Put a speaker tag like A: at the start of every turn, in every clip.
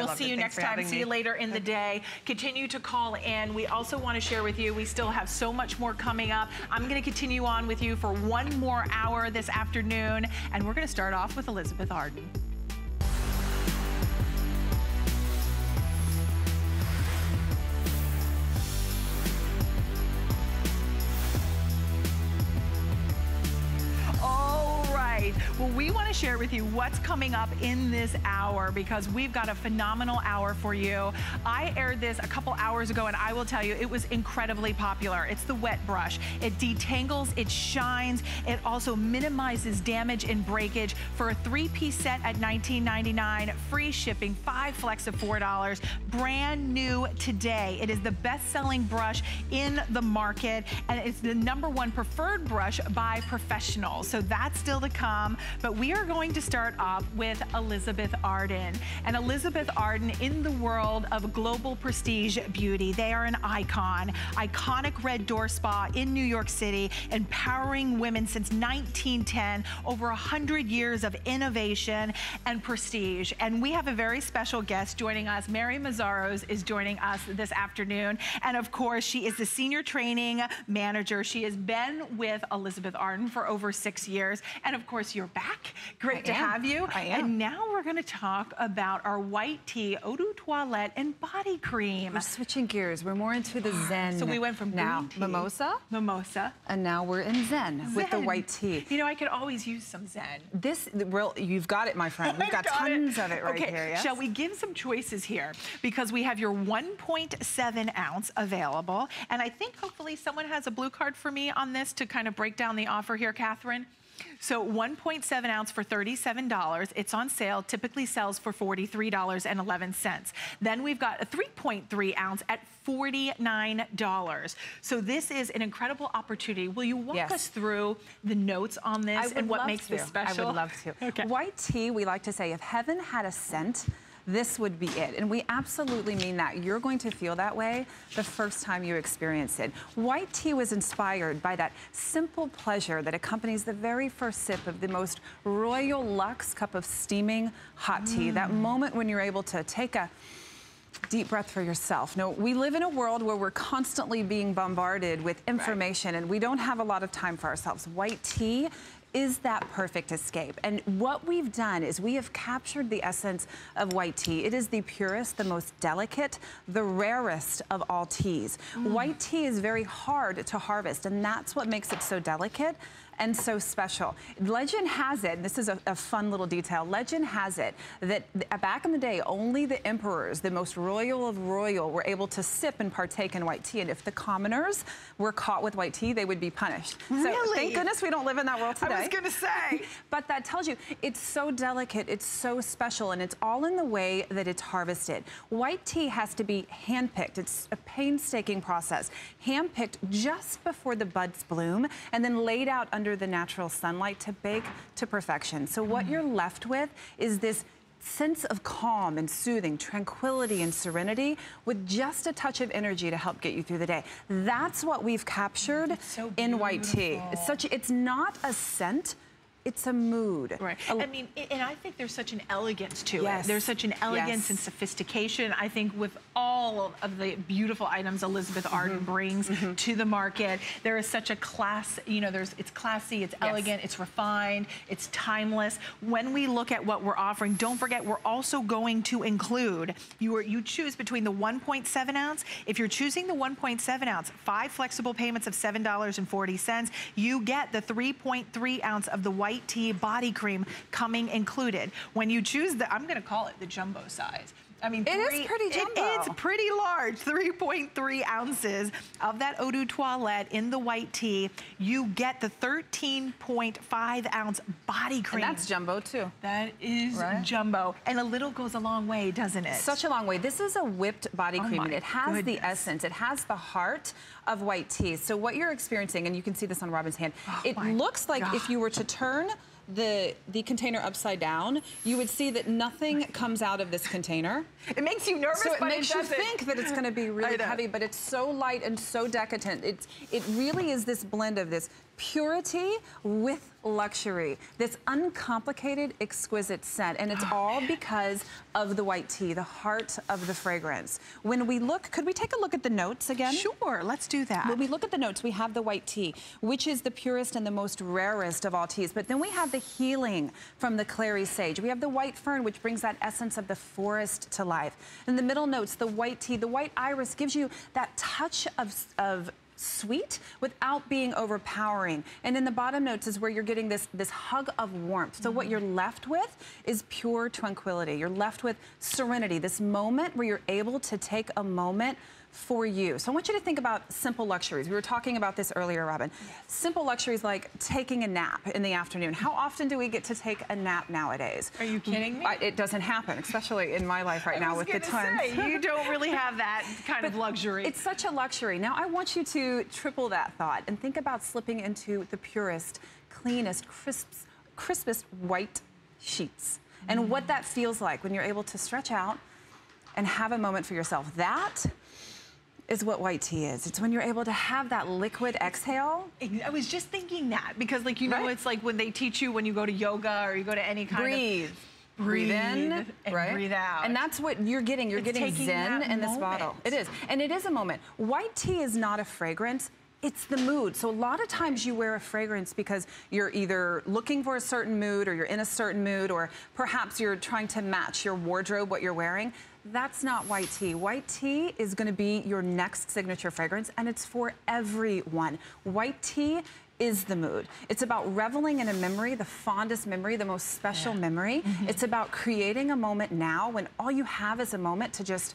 A: We'll see you next time. See you later in the day. Continue to call in. We also want to share with you, we still have so much more coming up. I'm going to continue on with you for one more hour this afternoon, and we're going to start off with Elizabeth Arden. Well, we want to share with you what's coming up in this hour because we've got a phenomenal hour for you. I aired this a couple hours ago and I will tell you it was incredibly popular. It's the wet brush. It detangles, it shines, it also minimizes damage and breakage for a three-piece set at $19.99, free shipping, five flex of $4, brand new today. It is the best-selling brush in the market and it's the number one preferred brush by professionals. So that's still to come. But we are going to start off with Elizabeth Arden. And Elizabeth Arden in the world of global prestige beauty. They are an icon. Iconic Red Door Spa in New York City, empowering women since 1910, over 100 years of innovation and prestige. And we have a very special guest joining us. Mary Meszaros is joining us this afternoon. And of course, she is the senior training manager. She has been with Elizabeth Arden for over six years. And of course, you're back. Great I to am. have you.
B: I am.
A: And now we're going to talk about our white tea, eau de toilette, and body cream.
B: We're switching gears. We're more into the zen.
A: So we went from
B: now
A: tea,
B: mimosa,
A: mimosa,
B: and now we're in zen, zen, with the white tea.
A: You know, I could always use some zen.
B: This, well, you've got it, my friend. We've got, got tons it. of it right
A: okay.
B: here. Yes?
A: Shall we give some choices here? Because we have your 1.7 ounce available, and I think hopefully someone has a blue card for me on this to kind of break down the offer here, Catherine. So 1.7 ounce for $37. It's on sale, typically sells for $43.11. Then we've got a 3.3 ounce at $49. So this is an incredible opportunity. Will you walk yes. us through the notes on this and what makes
B: to.
A: this special?
B: I would love to. Okay. White tea, we like to say, if heaven had a scent, this would be it. And we absolutely mean that. You're going to feel that way the first time you experience it. White tea was inspired by that simple pleasure that accompanies the very first sip of the most royal luxe cup of steaming hot tea. Mm. That moment when you're able to take a deep breath for yourself. No, we live in a world where we're constantly being bombarded with information right. and we don't have a lot of time for ourselves. White tea is that perfect escape. And what we've done is we have captured the essence of white tea. It is the purest, the most delicate, the rarest of all teas. Mm. White tea is very hard to harvest, and that's what makes it so delicate and so special. Legend has it, this is a, a, fun little detail, legend has it that back in the day, only the emperors, the most royal of royal, were able to sip and partake in white tea. And if the commoners were caught with white tea, they would be punished.
A: Really?
B: So thank goodness we don't live in that world today. I
A: was gonna say.
B: but that tells you, it's so delicate, it's so special, and it's all in the way that it's harvested. White tea has to be handpicked. It's a painstaking process. Handpicked just before the buds bloom, and then laid out under under the natural sunlight to bake to perfection. So what you're left with is this sense of calm and soothing, tranquility and serenity with just a touch of energy to help get you through the day. That's what we've captured
A: so
B: in white tea. It's such it's not a scent, it's a mood.
A: Right. I mean, and I think there's such an elegance to
B: yes.
A: it. There's such an elegance yes. and sophistication. I think with all of the beautiful items Elizabeth Arden mm -hmm. brings mm -hmm. to the market, there is such a class, you know, there's it's classy, it's yes. elegant, it's refined, it's timeless. When we look at what we're offering, don't forget we're also going to include, you, are, you choose between the 1.7 ounce, if you're choosing the 1.7 ounce, five flexible payments of $7.40, you get the 3.3 ounce of the white white tea body cream coming included. When you choose the, I'm gonna call it the jumbo size. I mean,
B: it three, is pretty jumbo.
A: It is pretty large, 3.3 ounces of that eau de toilette in the white tea. You get the 13.5 ounce body cream.
B: And that's jumbo too.
A: That is right? jumbo. And a little goes a long way, doesn't it?
B: Such a long way. This is a whipped body oh cream and it has goodness. the essence. It has the heart of white tea. So what you're experiencing, and you can see this on Robin's hand, oh it looks like God. if you were to turn the, the container upside down, you would see that nothing comes out of this container.
A: It makes you nervous,
B: So it makes it you think that it's going to be really heavy, but it's so light and so decadent. It's, it really is this blend of this purity with luxury. This uncomplicated, exquisite scent. And it's oh, all because of the white tea, the heart of the fragrance. When we look, could we take a look at the notes again?
A: Sure, let's do that.
B: When we look at the notes, we have the white tea, which is the purest and the most rarest of all teas. But then we have the healing from the clary sage. We have the white fern, which brings that essence of the forest to life. In the middle notes, the white tea, the white iris gives you that touch of, of sweet without being overpowering. And in the bottom notes is where you're getting this, this hug of warmth. So mm -hmm. what you're left with is pure tranquility. You're left with serenity, this moment where you're able to take a moment for you. So I want you to think about simple luxuries. We were talking about this earlier, Robin. Yes. Simple luxuries like taking a nap in the afternoon. How often do we get to take a nap nowadays?
A: Are you kidding me?
B: It doesn't happen, especially in my life right now with the.
A: Say, you don't really have that kind but of luxury.
B: It's such a luxury. Now I want you to triple that thought and think about slipping into the purest, cleanest, crisp, crispest white sheets. And mm. what that feels like when you're able to stretch out and have a moment for yourself. That is what white tea is. It's when you're able to have that liquid exhale.
A: I was just thinking that because like, you know, right? it's like when they teach you when you go to yoga or you go to any kind
B: breathe.
A: of...
B: Breathe. Breathe in,
A: and
B: right?
A: breathe out.
B: And that's what you're getting. You're
A: it's
B: getting zen in this
A: moment.
B: bottle. It is. And it is a moment. White tea is not a fragrance it's the mood. So a lot of times you wear a fragrance because you're either looking for a certain mood or you're in a certain mood or perhaps you're trying to match your wardrobe, what you're wearing. That's not white tea. White tea is gonna be your next signature fragrance and it's for everyone. White tea is the mood. It's about reveling in a memory, the fondest memory, the most special yeah. memory. Mm -hmm. It's about creating a moment now when all you have is a moment to just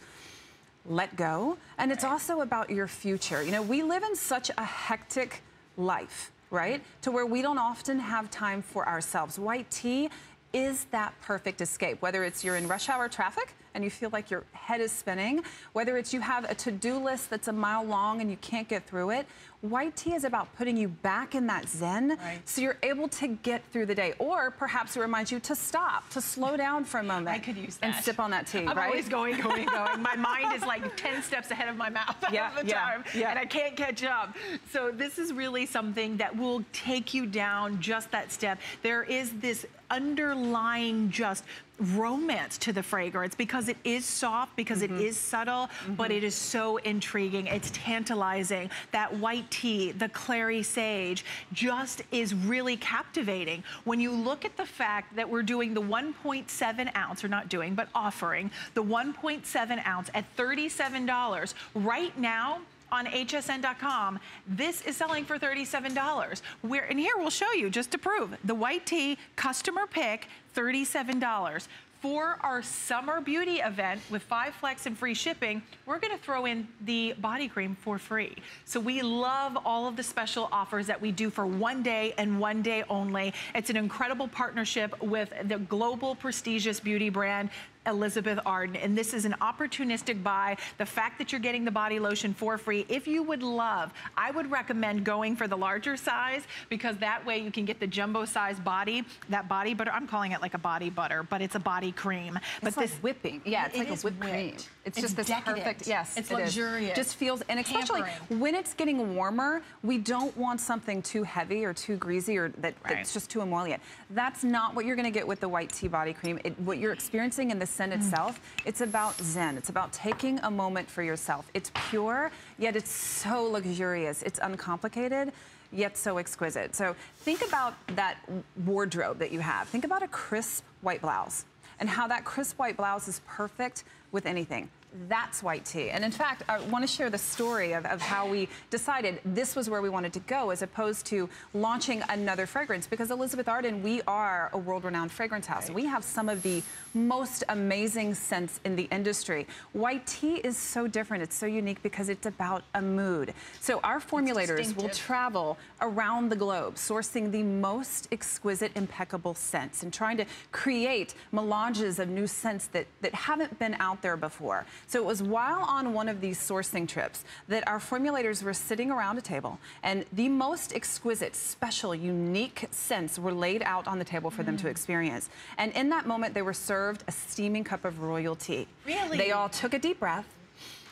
B: let go. And it's also about your future. You know, we live in such a hectic life, right? To where we don't often have time for ourselves. White tea is that perfect escape, whether it's you're in rush hour traffic and you feel like your head is spinning, whether it's you have a to-do list that's a mile long and you can't get through it, white tea is about putting you back in that zen right. so you're able to get through the day. Or perhaps it reminds you to stop, to slow down for a moment.
A: I could use that.
B: And sip on that tea,
A: I'm
B: right?
A: always going, going, going. my mind is like 10 steps ahead of my mouth yeah, all the yeah, time. Yeah. And I can't catch up. So this is really something that will take you down just that step. There is this underlying just romance to the fragrance because it is soft, because mm -hmm. it mm-hmm. subtle, mm -hmm. but it is so intriguing. It's tantalizing. That white tea, the clary sage, just is really captivating. When you look at the fact that we're doing the 1.7 ounce, or not doing, but offering the 1.7 ounce at $37 right now, on hsn.com. This is selling for $37. We're, and here we'll show you just to prove. The white tea customer pick, $37 for our summer beauty event with five flex and free shipping, we're gonna throw in the body cream for free. So we love all of the special offers that we do for one day and one day only. It's an incredible partnership with the global prestigious beauty brand Elizabeth Arden. And this is an opportunistic buy. The fact that you're getting the body lotion for free, if you would love, I would recommend going for the larger size because that way you can get the jumbo size body, that body butter. I'm calling it like a body butter, but it's a body cream.
B: It's
A: but
B: like this whipping. Yeah, it's it like a whipped cream. It's,
A: it's,
B: just this
A: decadent.
B: perfect, yes.
A: It's
B: it
A: luxurious.
B: Is. Just feels, and especially Pampering. when it's getting warmer, we don't want something too heavy or too greasy or that, right. that's just too emollient. That's not what you're gonna get with the white tea body cream. It, what you're experiencing in the mm. itself it's about zen. It's about taking a moment for yourself. It's pure, yet it's so luxurious. It's uncomplicated, yet so exquisite. So think about that wardrobe that you have. Think about a crisp white blouse and how that crisp white blouse is perfect with anything. That's white tea. And in fact, I want to share the story of, of, how we decided this was where we wanted to go as opposed to launching another fragrance because Elizabeth Arden, we are a world-renowned fragrance house. Right. We have some of the most amazing scents in the industry. White tea is so different. It's so unique because it's about a mood. So our formulators will travel around the globe sourcing the most exquisite, impeccable scents and trying to create melanges of new scents that, that haven't been out there before. So it was while on one of these sourcing trips that our formulators were sitting around a table and the most exquisite, special, unique scents were laid out on the table for mm. them to mm. experience. And in that moment, they were served a steaming cup of royal tea.
A: Really?
B: They all took a deep breath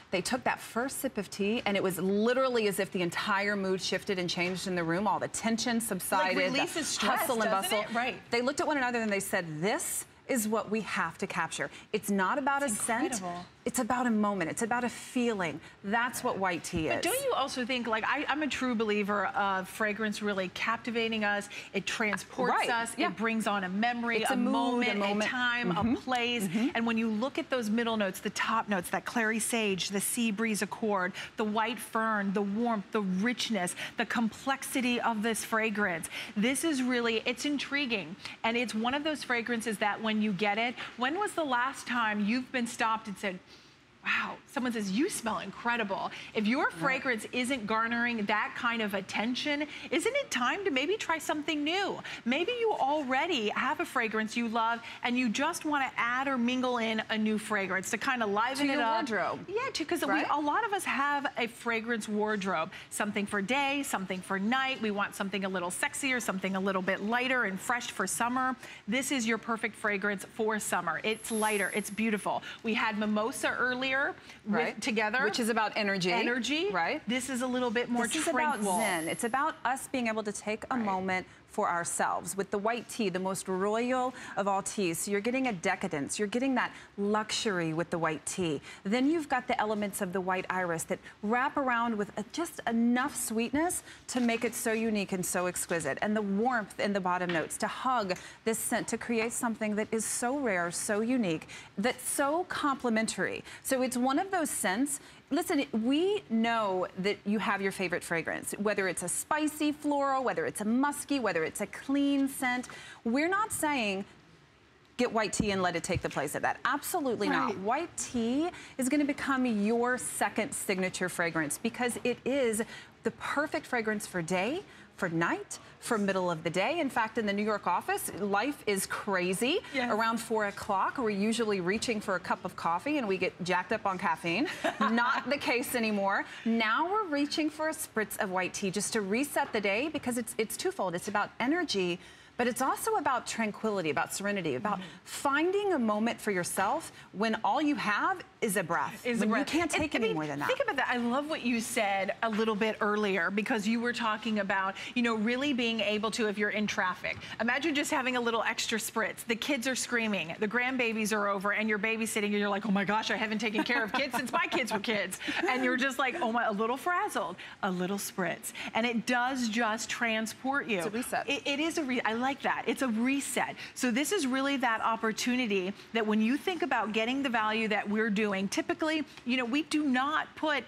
B: they took that first sip of tea and it was literally as if the entire mood shifted and changed in the room. All the tension subsided,
A: like releases stress,
B: hustle and bustle.
A: It? Right.
B: They looked at one another and they said, this is what we have to capture. It's not about
A: it's
B: a
A: incredible.
B: scent. It's about a moment. It's about a feeling. That's what white tea is.
A: But don't you also think, like, I, am a true believer of fragrance really captivating us. It transports
B: right.
A: us.
B: Yeah.
A: It brings on a memory,
B: a,
A: a,
B: mood,
A: moment,
B: a, moment,
A: a time, mm -hmm. a place. Mm -hmm. And when you look at those middle notes, the top notes, that clary sage, the sea breeze accord, the white fern, the warmth, the richness, the complexity of this fragrance, this is really, it's intriguing. And it's one of those fragrances that when you get it, when was the last time you've been stopped and said, wow, someone says, you smell incredible. If your fragrance isn't garnering that kind of attention, isn't it time to maybe try something new? Maybe you already have a fragrance you love and you just want to add or mingle in a new fragrance to kind of liven
B: to
A: it
B: up.
A: wardrobe. Yeah, because right? a lot of us have a fragrance wardrobe. Something for day, something for night. We want something a little sexier, something a little bit lighter and fresh for summer. This is your perfect fragrance for summer. It's lighter, it's beautiful. We had mimosa earlier right. with, together.
B: Which is about energy.
A: Energy.
B: Right.
A: This is a little bit more
B: this
A: tranquil.
B: This is about zen. It's about us being able to take a right. moment for ourselves. With the white tea, the most royal of all teas, so you're getting a decadence, you're getting that luxury with the white tea. Then you've got the elements of the white iris that wrap around with just enough sweetness to make it so unique and so exquisite. And the warmth in the bottom notes to hug this scent to create something that is so rare, so unique, that's so complementary. So it's one of those scents Listen, we know that you have your favorite fragrance, whether it's a spicy floral, whether it's a musky, whether it's a clean scent. We're not saying get white tea and let it take the place of that. Absolutely right. not. White tea is going to become your second signature fragrance because it is the perfect fragrance for day, for night, for middle of the day. In fact, in the New York office, life is crazy. Yes. Around four o'clock, we're usually reaching for a cup of coffee and we get jacked up on caffeine. Not the case anymore. Now we're reaching for a spritz of white tea just to reset the day because it's, it's twofold. It's about energy, but it's also about tranquility, about serenity, about mm -hmm. finding a moment for yourself when all you have is a breath.
A: Is a breath.
B: You can't take
A: and,
B: any
A: I mean,
B: more than that.
A: Think about that. I love what you said a little bit earlier because you were talking about, you know, really being able to, if you're in traffic, imagine just having a little extra spritz. The kids are screaming, the grandbabies are over, and you're babysitting, and you're like, oh my gosh, I haven't taken care of kids since my kids were kids. And you're just like, oh my, a little frazzled, a little spritz. And it does just transport you.
B: It's a reset.
A: it, it is a re I like that. It's a reset. So this is really that opportunity that when you think about getting the value that we're doing, typically, you know, we do not put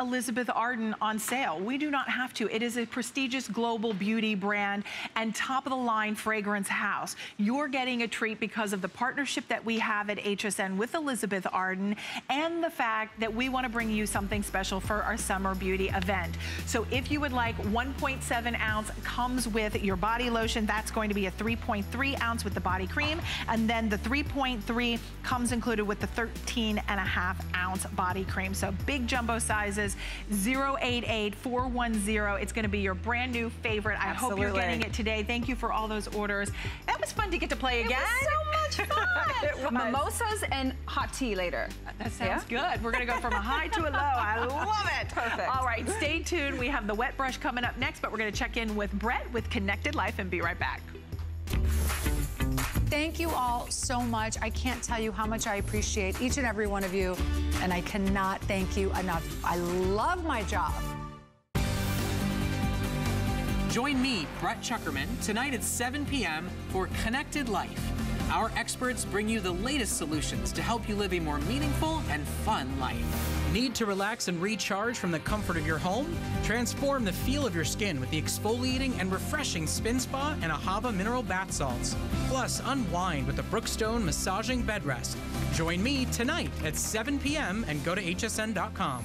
A: Elizabeth Arden on sale. We do not have to. It is a prestigious global beauty brand and top of the line fragrance house. You're getting a treat because of the partnership that we have at HSN with Elizabeth Arden and the fact that we want to bring you something special for our summer beauty event. So if you would like 1.7 ounce comes with your body lotion, that's going to be a 3.3 ounce with the body cream. And then the 3.3 comes included with the 13 and a half ounce body cream. So big jumbo sizes is 088410. It's going to be your brand new favorite. I
B: Absolutely.
A: hope you're getting it today. Thank you for all those orders. That was fun to get to play
B: it
A: again.
B: so much fun. Mimosas and hot tea later.
A: That sounds yeah? good. We're going to go from a high to a low. I love it.
B: Perfect.
A: All right, stay tuned. We have the wet brush coming up next, but we're going to check in with Brett with Connected Life and be right back.
C: Thank you all so much. I can't tell you how much I appreciate each and every one of you, and I cannot thank you enough. I love my job.
D: Join me, Brett Chukerman, tonight at 7 p.m. for Connected Life. Our experts bring you the latest solutions to help you live a more meaningful and fun life. Need to relax and recharge from the comfort of your home? Transform the feel of your skin with the exfoliating and refreshing Spin Spa and Ahava mineral bath salts. Plus, unwind with the Brookstone massaging bed rest. Join me tonight at 7 p.m. and go to hsn.com.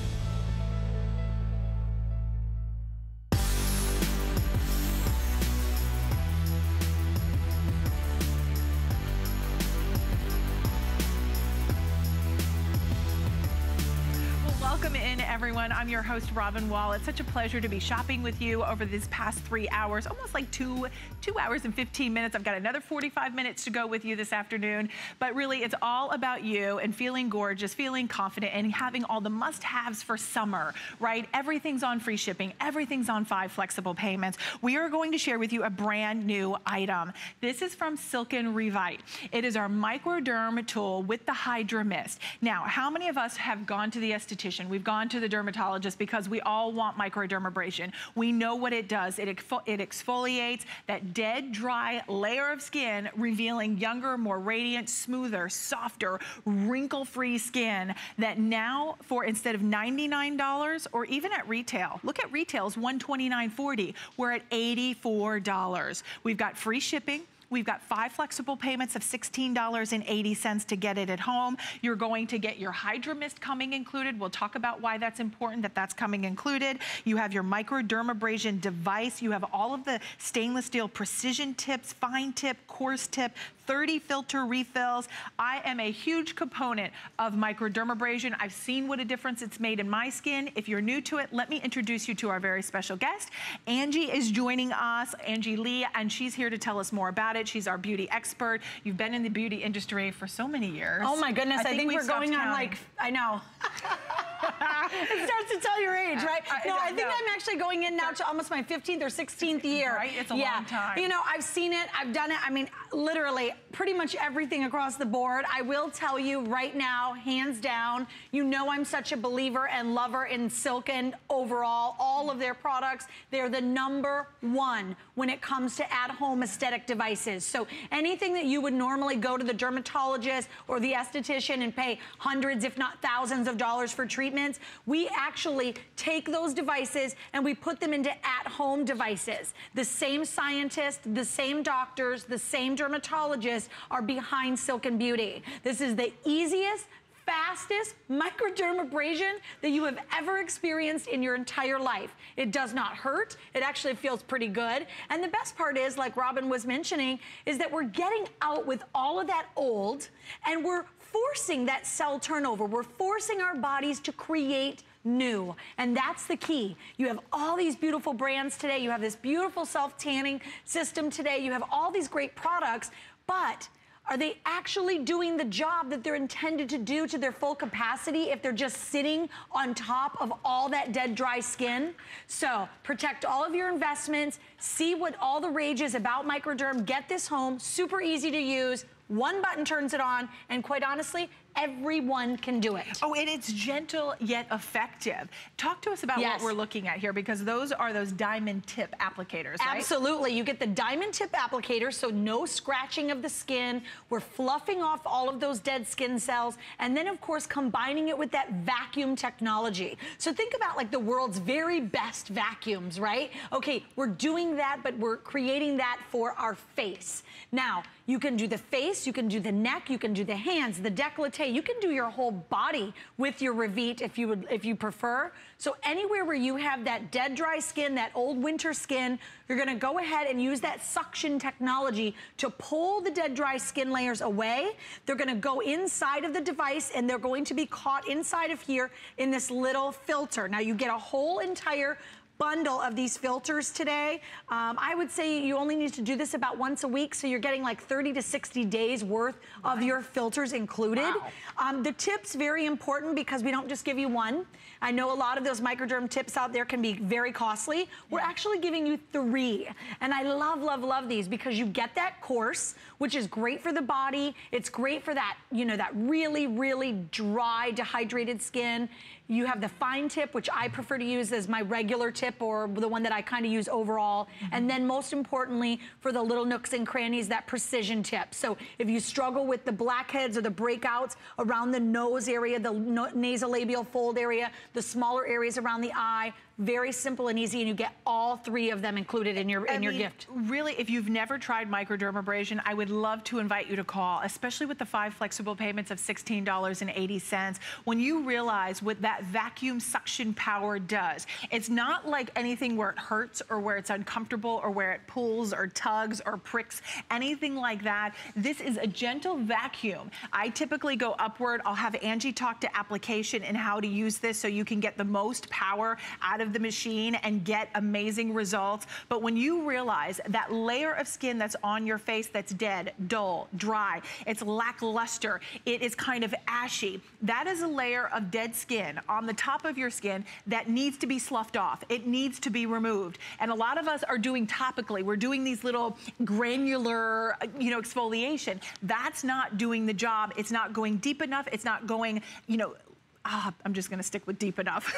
A: Welcome in, everyone. I'm your host, Robin Wall. It's such a pleasure to be shopping with you over these past three hours, almost like two, two hours and 15 minutes. I've got another 45 minutes to go with you this afternoon. But really, it's all about you and feeling gorgeous, feeling confident, and having all the must-haves for summer, right? Everything's on free shipping. Everything's on five flexible payments. We are going to share with you a brand new item. This is from Silk'n Revit. It is our microderm tool with the Hydra Mist. Now, how many of us have gone to the esthetician We've gone to the dermatologist because we all want microdermabrasion. We know what it does. It, it exfoliates that dead, dry layer of skin, revealing younger, more radiant, smoother, softer, wrinkle-free skin that now for instead of $99 or even at retail, look at retail's $129.40. We're at $84. We've got free shipping. We've got five flexible payments of $16.80 to get it at home. You're going to get your Hydra Mist coming included. We'll talk about why that's important that that's coming included. You have your microdermabrasion device. You have all of the stainless steel precision tips, fine tip, coarse tip, 30 filter refills. I am a huge component of microdermabrasion. I've seen what a difference it's made in my skin. If you're new to it, let me introduce you to our very special guest. Angie is joining us, Angie Lee, and she's here to tell us more about it. She's our beauty expert. You've been in the beauty industry for so many years.
E: Oh my goodness, I, I think, think we're going on like, I know. it starts to tell your age, right? Uh, no, I think no. I'm actually going in now to almost my 15th or 16th year.
A: Right, it's a yeah. long time.
E: You know, I've seen it, I've done it. I mean, literally, pretty much everything across the board. I will tell you right now, hands down, you know I'm such a believer and lover in Silk'n overall. All of their products, they're the number one when it comes to at-home aesthetic devices. So anything that you would normally go to the dermatologist or the esthetician and pay hundreds, if not thousands of dollars for treatments, we actually take those devices and we put them into at-home devices. The same scientists, the same doctors, the same dermatologists are behind Silk'n Beauty. This is the easiest, fastest microdermabrasion that you have ever experienced in your entire life. It does not hurt. It actually feels pretty good. And the best part is, like Robin was mentioning, is that we're getting out with all of that old and we're forcing that cell turnover. We're forcing our bodies to create new. And that's the key. You have all these beautiful brands today. You have this beautiful self-tanning system today. You have all these great products, but are they actually doing the job that they're intended to do to their full capacity if they're just sitting on top of all that dead, dry skin? So protect all of your investments, see what all the rage is about Microderm, get this home, super easy to use, one button turns it on, and quite honestly, everyone can do it.
A: Oh, and it's gentle yet effective. Talk to us about yes. what we're looking at here because those are those diamond tip applicators,
E: right? Absolutely. You get the diamond tip applicator, so no scratching of the skin. We're fluffing off all of those dead skin cells, and then, of course, combining it with that vacuum technology. So think about like the world's very best vacuums, right? Okay, we're doing that, but we're creating that for our face. Now, you can do the face, you can do the neck, you can do the hands, the décolleté. You can do your whole body with your Revit if you would, if you prefer. So anywhere where you have that dead dry skin, that old winter skin, you're gonna go ahead and use that suction technology to pull the dead dry skin layers away. They're gonna go inside of the device and they're going to be caught inside of here in this little filter. Now you get a whole entire bundle of these filters today. Um, I would say you only need to do this about once a week, so you're getting like 30 to 60 days worth of your filters included. Wow. Um, the tips, very important because we don't just give you one. I know a lot of those microderm tips out there can be very costly. We're actually giving you three. And I love, love, love these because you get that coarse, which is great for the body. It's great for that, you know, that really, really dry, dehydrated skin. You have the fine tip, which I prefer to use as my regular tip or the one that I kind of use overall. Mm -hmm. And then most importantly, for the little nooks and crannies, that precision tip. So if you struggle with the blackheads or the breakouts around the nose area, the nasolabial fold area, the smaller areas around the eye, very simple and easy, and you get all three of them included in your in I your mean, gift.
A: Really, if you've never tried microdermabrasion, I would love to invite you to call, especially with the five flexible payments of $16.80. When you realize what that vacuum suction power does, it's not like anything where it hurts or where it's uncomfortable or where it pulls or tugs or pricks, anything like that. This is a gentle vacuum. I typically go upward. I'll have Angie talk to application and how to use this so you can get the most power out of the machine and get amazing results. But when you realize that layer of skin that's on your face that's dead, dull, dry, it's lackluster, it is kind of ashy, that is a layer of dead skin on the top of your skin that needs to be sloughed off. It needs to be removed. And a lot of us are doing topically. We're doing these little granular, you know, exfoliation. That's not doing the job. It's not going deep enough. It's not going, you know, ah, I'm just gonna stick with deep enough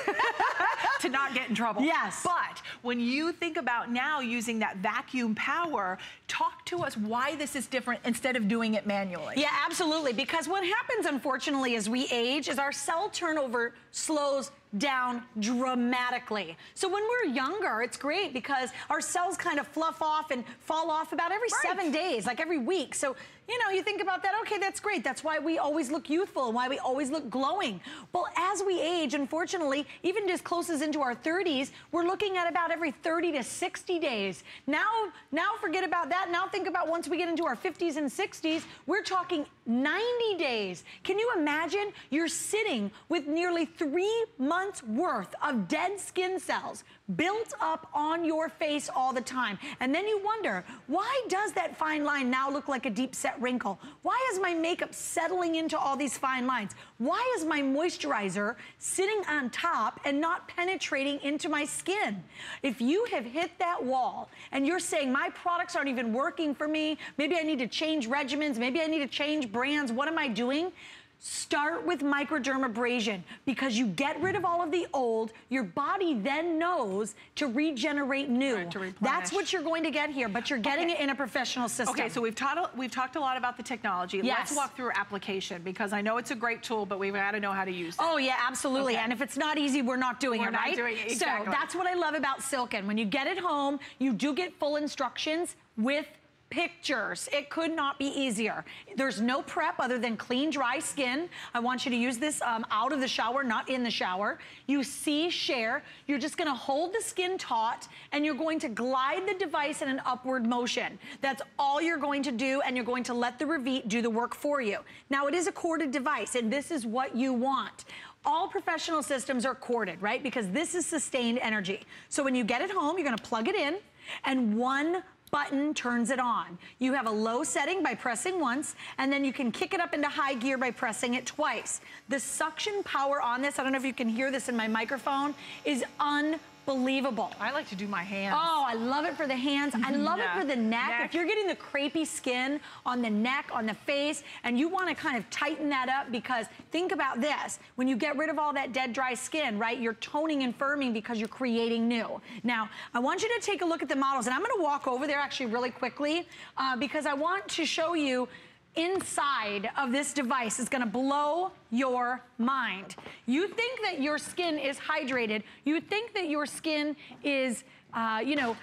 A: to not get in trouble.
E: Yes.
A: But when you think about now using that vacuum power, talk to us why this is different instead of doing it manually.
E: Yeah, absolutely. Because what happens, unfortunately, as we age is our cell turnover slows down dramatically. So when we're younger, it's great because our cells kind of fluff off and fall off about every right. seven days, like every week. So you know, you think about that, okay, that's great. That's why we always look youthful and why we always look glowing. Well, as we age, unfortunately, even as close as into our 30s, we're looking at about every 30 to 60 days. Now, now forget about that. Now think about once we get into our 50s and 60s, we're talking 90 days. Can you imagine? You're sitting with nearly three months worth of dead skin cells built up on your face all the time. And then you wonder, why does that fine line now look like a deep set wrinkle? Why is my makeup settling into all these fine lines? Why is my moisturizer sitting on top and not penetrating into my skin? If you have hit that wall and you're saying my products aren't even working for me, maybe I need to change regimens, maybe I need to change brands, what am I doing? Start with microdermabrasion because you get rid of all of the old, your body then knows to regenerate new. Right, That's what you're going to get here, but you're getting okay. it in a professional system.
A: Okay, so we've, taught, we've talked a lot about the technology.
E: Yes.
A: Let's walk through application because I know it's a great tool, but we've got to know how to use it.
E: Oh yeah, absolutely. Okay. And if it's not easy, we're not doing
A: we're
E: it,
A: not
E: right?
A: Doing it, exactly.
E: So that's what I love about Silk'n. When you get it home, you do get full instructions with pictures. It could not be easier. There's no prep other than clean, dry skin. I want you to use this um, out of the shower, not in the shower. You see, share. You're just gonna hold the skin taut and you're going to glide the device in an upward motion. That's all you're going to do and you're going to let the Revit do the work for you. Now it is a corded device and this is what you want all professional systems are corded, right? Because this is sustained energy. So when you get it home, you're gonna plug it in and one button turns it on. You have a low setting by pressing once, and then you can kick it up into high gear by pressing it twice. The suction power on this, I don't know if you can hear this in my microphone, is unbelievable unbelievable.
A: I like to do my hands.
E: Oh, I love it for the hands. I love yeah. it for the neck. neck. If you're getting the crepey skin on the neck, on the face, and you want to kind of tighten that up because think about this. When you get rid of all that dead, dry skin, right, you're toning and firming because you're creating new. Now, I want you to take a look at the models, and I'm going to walk over there actually really quickly uh, because I want to show you inside of this device is gonna blow your mind. You think that your skin is hydrated. You think that your skin is, uh, you know,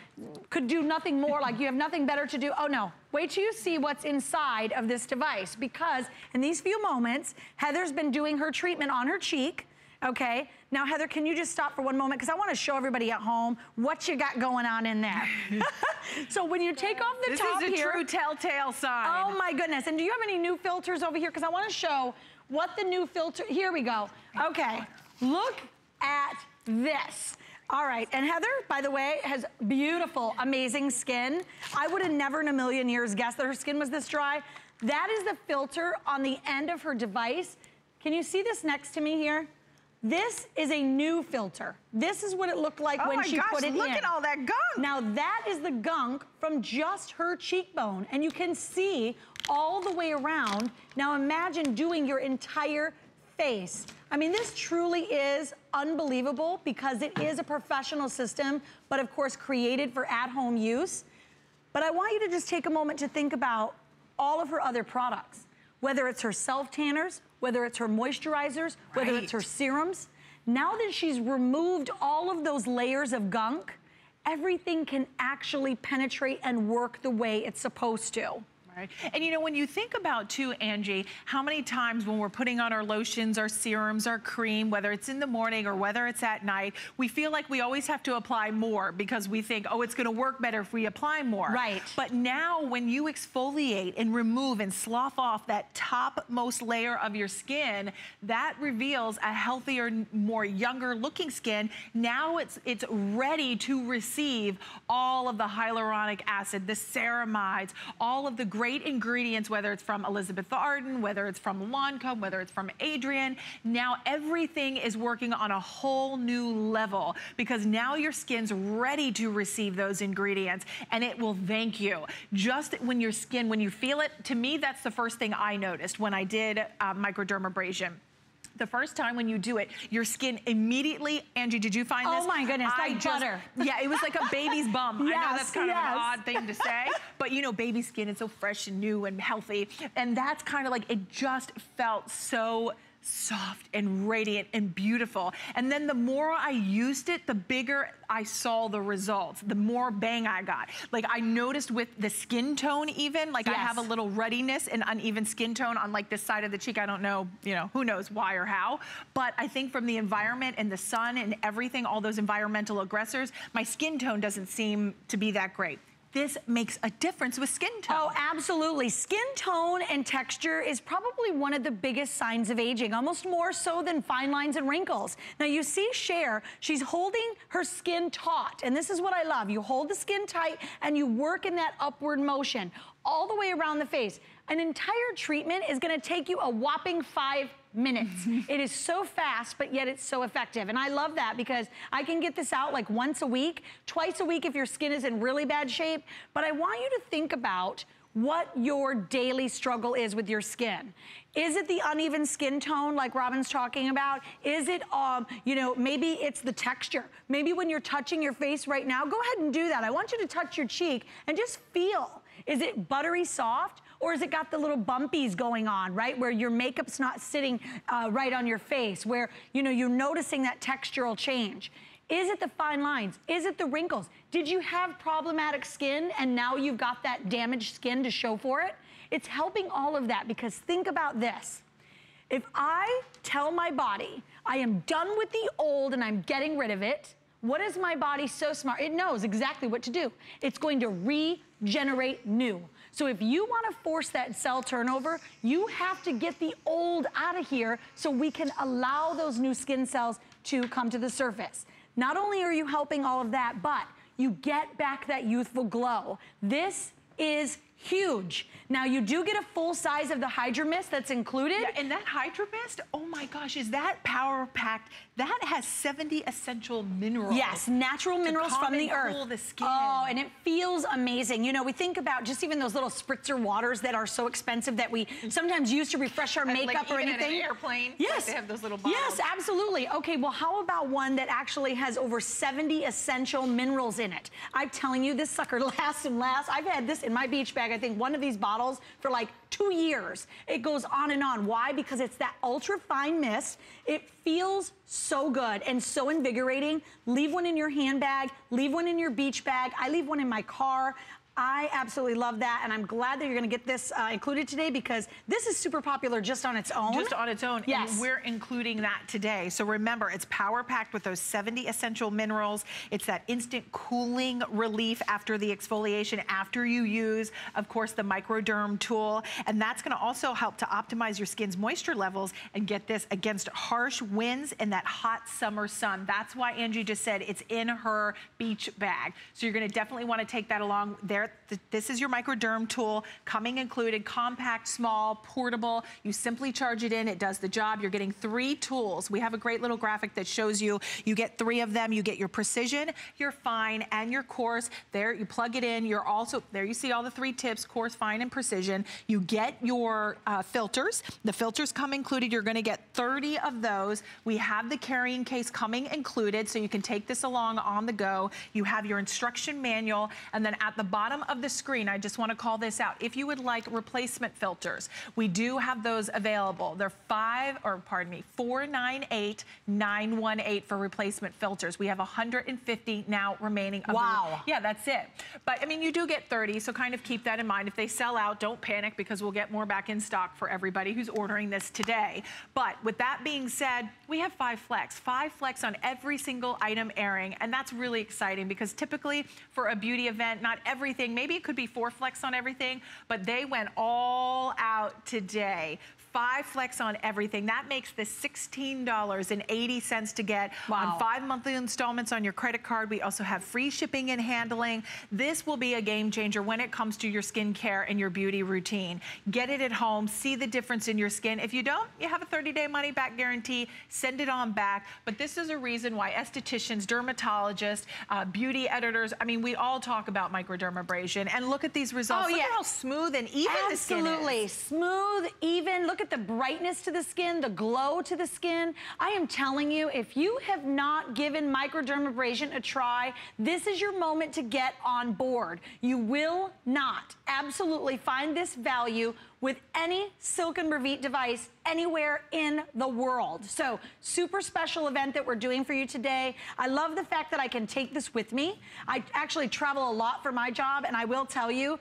E: could do nothing more, like you have nothing better to do. Oh no, wait till you see what's inside of this device because in these few moments, Heather's been doing her treatment on her cheek, okay? Now, Heather, can you just stop for one moment? Because I want to show everybody at home what you got going on in there. so when you take off the
A: this
E: top
A: here.
E: This
A: is a true telltale sign.
E: Oh my goodness. And do you have any new filters over here? Because I want to show what the new filter, here we go. Okay, look at this. All right, and Heather, by the way, has beautiful, amazing skin. I would have never in a million years guessed that her skin was this dry. That is the filter on the end of her device. Can you see this next to me here? This is a new filter. This is what it looked like
A: oh
E: when she
A: gosh,
E: put it
A: look
E: in.
A: look at all that gunk.
E: Now that is the gunk from just her cheekbone. And you can see all the way around. Now imagine doing your entire face. I mean, this truly is unbelievable because it is a professional system, but of course created for at-home use. But I want you to just take a moment to think about all of her other products, whether it's her self-tanners, whether it's her moisturizers, right. whether it's her serums. Now that she's removed all of those layers of gunk, everything can actually penetrate and work the way it's supposed to.
A: Right. And you know, when you think about too, Angie, how many times when we're putting on our lotions, our serums, our cream, whether it's in the morning or whether it's at night, we feel like we always have to apply more because we think, oh, it's gonna work better if we apply more.
E: Right.
A: But now when you exfoliate and remove and slough off that topmost layer of your skin, that reveals a healthier, more younger looking skin. Now it's, it's ready to receive all of the hyaluronic acid, the ceramides, all of the great ingredients, whether it's from Elizabeth Arden, whether it's from Lancome, whether it's from Adrienne. Now everything is working on a whole new level because now your skin's ready to receive those ingredients and it will thank you. Just when your skin, when you feel it, to me, that's the first thing I noticed when I did uh, microdermabrasion the first time when you do it, your skin immediately, Angie, did you find oh this?
E: Oh my goodness,
A: I
E: like
A: just,
E: butter.
A: Yeah, it was like a baby's bum.
E: Yes,
A: I know that's kind
E: yes.
A: of an odd thing to say, but you know, baby skin is so fresh and new and healthy. And that's kind of like, it just felt so soft and radiant and beautiful. And then the more I used it, the bigger I saw the results, the more bang I got. Like I noticed with the skin tone even, like I have a little ruddiness and uneven skin tone on like this side of the cheek. I don't know, you know, who knows why or how, but I think from the environment and the sun and everything, all those environmental aggressors, my skin tone doesn't seem to be that great. This makes a difference with skin tone.
E: Oh, absolutely. Skin tone and texture is probably one of the biggest signs of aging, almost more so than fine lines and wrinkles. Now you see Cher, she's holding her skin taut, and this is what I love. You hold the skin tight and you work in that upward motion all the way around the face. An entire treatment is gonna take you a whopping five minutes. it is so fast, but yet it's so effective. And I love that because I can get this out like once a week, twice a week if your skin is in really bad shape. But I want you to think about what your daily struggle is with your skin. Is it the uneven skin tone like Robin's talking about? Is it, um, you know, maybe it's the texture. Maybe when you're touching your face right now, go ahead and do that. I want you to touch your cheek and just feel. Is it buttery soft? Or has it got the little bumpies going on, right? Where your makeup's not sitting uh, right on your face, where, you know, you're noticing that textural change. Is it the fine lines? Is it the wrinkles? Did you have problematic skin and now you've got that damaged skin to show for it? It's helping all of that because think about this. If I tell my body I am done with the old and I'm getting rid of it, what is my body so smart? It knows exactly what to do. It's going to regenerate new. So if you want to force that cell turnover, you have to get the old out of here so we can allow those new skin cells to come to the surface. Not only are you helping all of that, but you get back that youthful glow. This is huge. Now you do get a full size of the Hydra Mist that's included.
A: Yeah, and that Hydra Mist, oh my gosh, is that power packed? That has 70 essential minerals.
E: Yes, natural minerals from the earth.
A: cool the skin.
E: Oh, and it feels amazing. You know, we think about just even those little spritzer waters that are so expensive that we sometimes use to refresh our
A: And, like,
E: makeup or
A: in an
E: anything.
A: airplane, like,
E: Yes.
A: they have those little bottles.
E: Yes, absolutely. Okay, well, how about one that actually has over 70 essential minerals in it? I'm telling you, this sucker lasts and lasts. I've had this in my beach bag, I think one of these bottles for like two years. It goes on and on. Why? Because it's that ultra fine mist. It feels so good and so invigorating. Leave one in your handbag, leave one in your beach bag. I leave one in my car. I absolutely love that, and I'm glad that you're gonna get this uh, included today because this is super popular just on its own.
A: Just on its own.
E: Yes.
A: And we're including that today. So remember, it's power packed with those 70 essential minerals. It's that instant cooling relief after the exfoliation, after you use, of course, the microderm tool. And that's gonna also help to optimize your skin's moisture levels and get this against harsh winds and that hot summer sun. That's why Angie just said it's in her beach bag. So you're gonna definitely wanna take that along there. Th- This is your microderm tool, coming included, compact, small, portable. You simply charge it in, it does the job. You're getting three tools. We have a great little graphic that shows you, you get three of them. You get your precision, your fine, and your coarse. There, you plug it in. You're also, there you see all the three tips, coarse, fine, and precision. You get your uh, filters. The filters come included. You're gonna get 30 of those. We have the carrying case coming included, so you can take this along on the go. You have your instruction manual, and then at the bottom bottom of the screen, I just want to call this out. If you would like replacement filters, we do have those available. They're five, or pardon me, 498918 for replacement filters. We have 150 now remaining.
E: Wow.
A: The, yeah, that's it. But I mean, you do get 30, so kind of keep that in mind. If they sell out, don't panic because we'll get more back in stock for everybody who's ordering this today. But with that being said, we have five flex, five flex on every single item airing. And that's really exciting because typically for a beauty event, not everything, maybe it could be four flex on everything, but they went all out today five flex on everything. That makes this $16.80 to get wow. on five monthly installments on your credit card. We also have free shipping and handling. This will be a game changer when it comes to your skincare and your beauty routine. Get it at home, see the difference in your skin. If you don't, you have a 30-day money-back guarantee. Send it on back. But this is a reason why estheticians, dermatologists, uh, beauty editors, I mean, we all talk about microdermabrasion. And look at these results.
E: Oh,
A: look
E: yeah.
A: how smooth and even
E: Absolutely.
A: the skin is.
E: Absolutely. Smooth, even. Look at the brightness to the skin, the glow to the skin. I am telling you, if you have not given microdermabrasion a try, this is your moment to get on board. You will not absolutely find this value with any Silk'n Revit device anywhere in the world. So super special event that we're doing for you today. I love the fact that I can take this with me. I actually travel a lot for my job and I will tell you,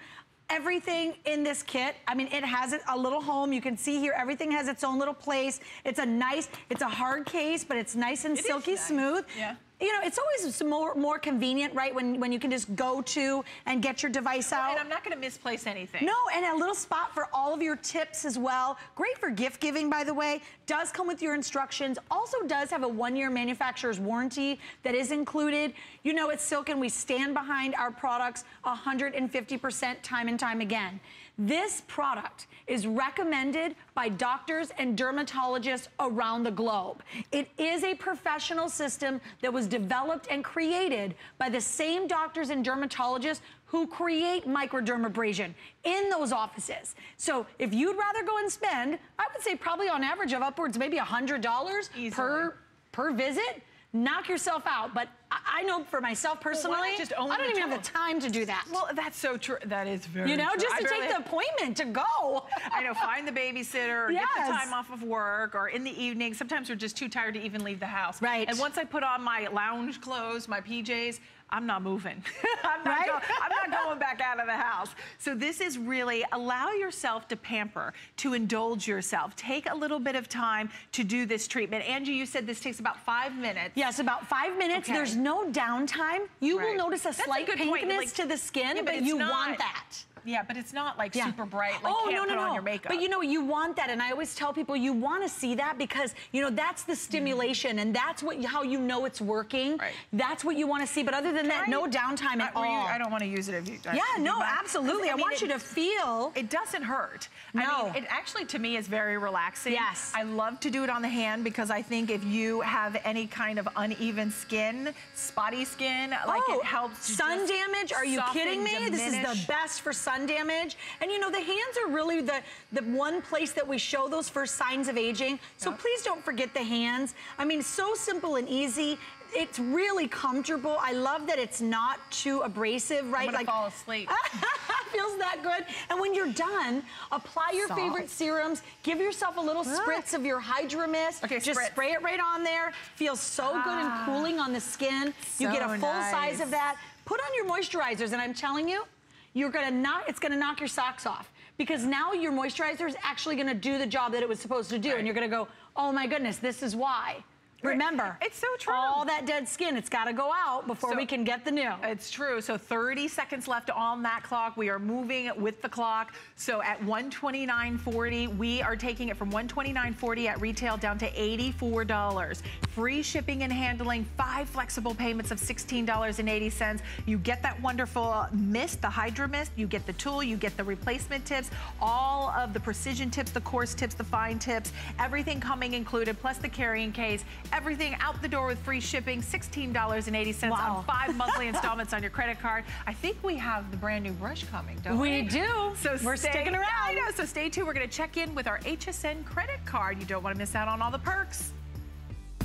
E: everything in this kit. I mean, it has a little home. You can see here, everything has its own little place. It's a nice, it's a hard case, but it's nice and
A: it
E: silky
A: nice.
E: smooth.
A: Yeah
E: you know, it's always more more convenient, right, when, when you can just go to and get your device out.
A: And I'm not going to misplace anything.
E: No, and a little spot for all of your tips as well. Great for gift giving, by the way. Does come with your instructions. Also does have a one-year manufacturer's warranty that is included. You know, it's Silk, and we stand behind our products 150% time and time again. This product is recommended by doctors and dermatologists around the globe. It is a professional system that was developed and created by the same doctors and dermatologists who create microdermabrasion in those offices. So if you'd rather go and spend, I would say probably on average of upwards maybe $100 per, per visit, knock yourself out. But I know for myself personally, well, just I don't even have the time to do that.
A: Well, that's so true. That is very
E: You know,
A: true.
E: just to take the appointment to go.
A: I know, find the babysitter or yes. get the time off of work or in the evening. Sometimes we're just too tired to even leave the house.
E: Right.
A: And once I put on my lounge clothes, my PJs, I'm not moving. I'm, not
E: right?
A: go, I'm not going back out of the house. So this is really allow yourself to pamper, to indulge yourself. Take a little bit of time to do this treatment. Angie, you said this takes about five minutes.
E: Yes, about five minutes. Okay. There's no downtime. You right. will notice a slight a pinkiness like, to the skin,
A: yeah,
E: but,
A: but
E: you
A: not,
E: want that.
A: Yeah, but it's not like yeah. super bright, like
E: oh,
A: can't
E: no, no,
A: put
E: no.
A: on your makeup.
E: But you know, you want that, and I always tell people you want to see that because, you know, that's the stimulation, mm. and that's what how you know it's working.
A: Right.
E: That's what you want to see. But other than
A: Can
E: that,
A: I,
E: no downtime at
A: I,
E: all.
A: You, I don't want to use it if you
E: Yeah, no, absolutely. I, I want
A: it,
E: you to feel.
A: It doesn't hurt.
E: No.
A: I mean, it actually, to me, is very relaxing.
E: Yes.
A: I love to do it on the hand because I think if you have any kind of uneven skin, spotty skin, like
E: oh,
A: it helps
E: Sun damage? Are you kidding me?
A: Diminish.
E: This is the best for sun damage. And you know, the hands are really the, the one place that we show those first signs of aging. So yep. please don't forget the hands. I mean, so simple and easy it's really comfortable. I love that it's not too abrasive, right?
A: I'm
E: like
A: fall asleep.
E: feels that good. And when you're done, apply your
A: Soft.
E: favorite serums. Give yourself a little ah. spritz of your Hydra Mist.
A: Okay,
E: Just
A: spritz.
E: spray it right on there. Feels so ah. good and ah. cooling on the skin.
A: So
E: you get a full
A: nice.
E: size of that. Put on your moisturizers, and I'm telling you, you're gonna knock, it's gonna knock your socks off because now your moisturizer is actually gonna do the job that it was supposed to do. Right. And you're gonna go, oh my goodness, this is why. Remember,
A: it's so true.
E: All that dead skin, it's got to go out before
A: so,
E: we can get the new.
A: It's true. So 30 seconds left on that clock. We are moving with the clock. So at 129.40, we are taking it from 129.40 at retail down to $84. Free shipping and handling, five flexible payments of $16.80. You get that wonderful uh, mist, the Hydra Mist. You get the tool. You get the replacement tips. All of the precision tips, the coarse tips, the fine tips, everything coming included, plus the carrying case. Everything out the door with free shipping, $16.80 wow. on five monthly installments on your credit card. I think we have the brand new brush coming, don't we?
E: We do.
A: So
E: we're
A: stay,
E: sticking around.
A: I know, so stay tuned. We're gonna check in with our HSN credit card. You don't wanna miss out on all the perks.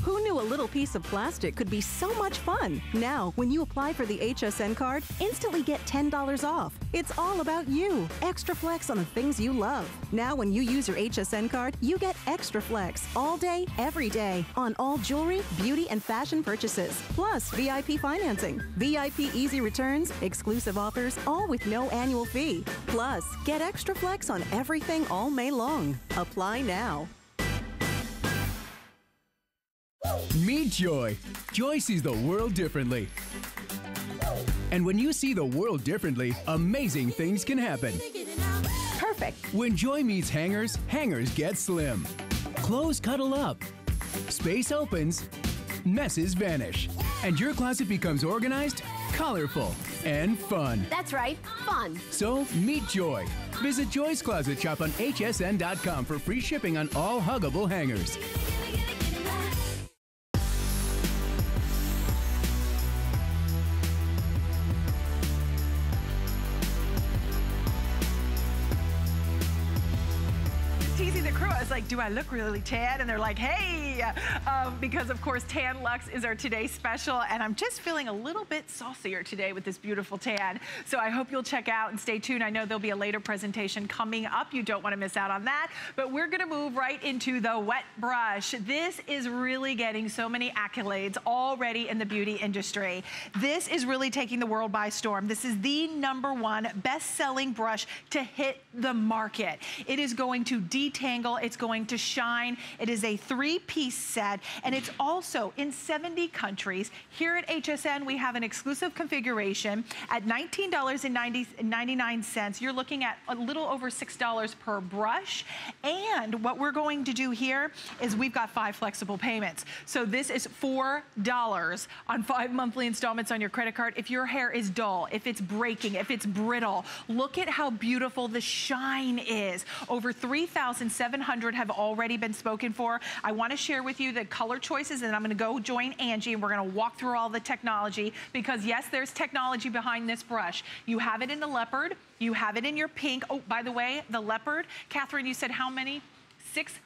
F: Who knew a little piece of plastic could be so much fun? Now, when you apply for the HSN card, instantly get $10 off. It's all about you. Extra flex on the things you love. Now, when you use your HSN card, you get extra flex all day, every day on all jewelry, beauty, and fashion purchases. Plus, VIP financing, VIP easy returns, exclusive offers, all with no annual fee. Plus, get extra flex on everything all May long. Apply now.
G: Meet Joy. Joy sees the world differently. And when you see the world differently, amazing things can happen.
H: Perfect.
G: When Joy meets hangers, hangers get slim. Clothes cuddle up. Space opens. Messes vanish. And your closet becomes organized, colorful, and fun.
H: That's right, fun.
G: So meet Joy. Visit Joy's Closet Shop on hsn.com for free shipping on all huggable hangers.
A: Like, do I look really tan? And they're like, hey, um, because of course Tan Luxe is our today special and I'm just feeling a little bit saucier today with this beautiful tan. So I hope you'll check out and stay tuned. I know there'll be a later presentation coming up. You don't want to miss out on that. But we're going to move right into the wet brush. This is really getting so many accolades already in the beauty industry. This is really taking the world by storm. This is the number one best-selling brush to hit the market. It is going to detangle, it's going to shine. It is a three-piece set, and it's also in 70 countries. Here at HSN, we have an exclusive configuration at $19.99. You're looking at a little over $6 per brush. And what we're going to do here is we've got five flexible payments. So this is $4 on five monthly installments on your credit card. If your hair is dull, if it's breaking, if it's brittle, look at how beautiful the shine is. Over 3,700 have already been spoken for. I wanna share with you the color choices and I'm gonna go join Angie and we're gonna walk through all the technology because yes, there's technology behind this brush. You have it in the leopard, you have it in your pink. Oh, by the way, the leopard, Catherine, you said how many?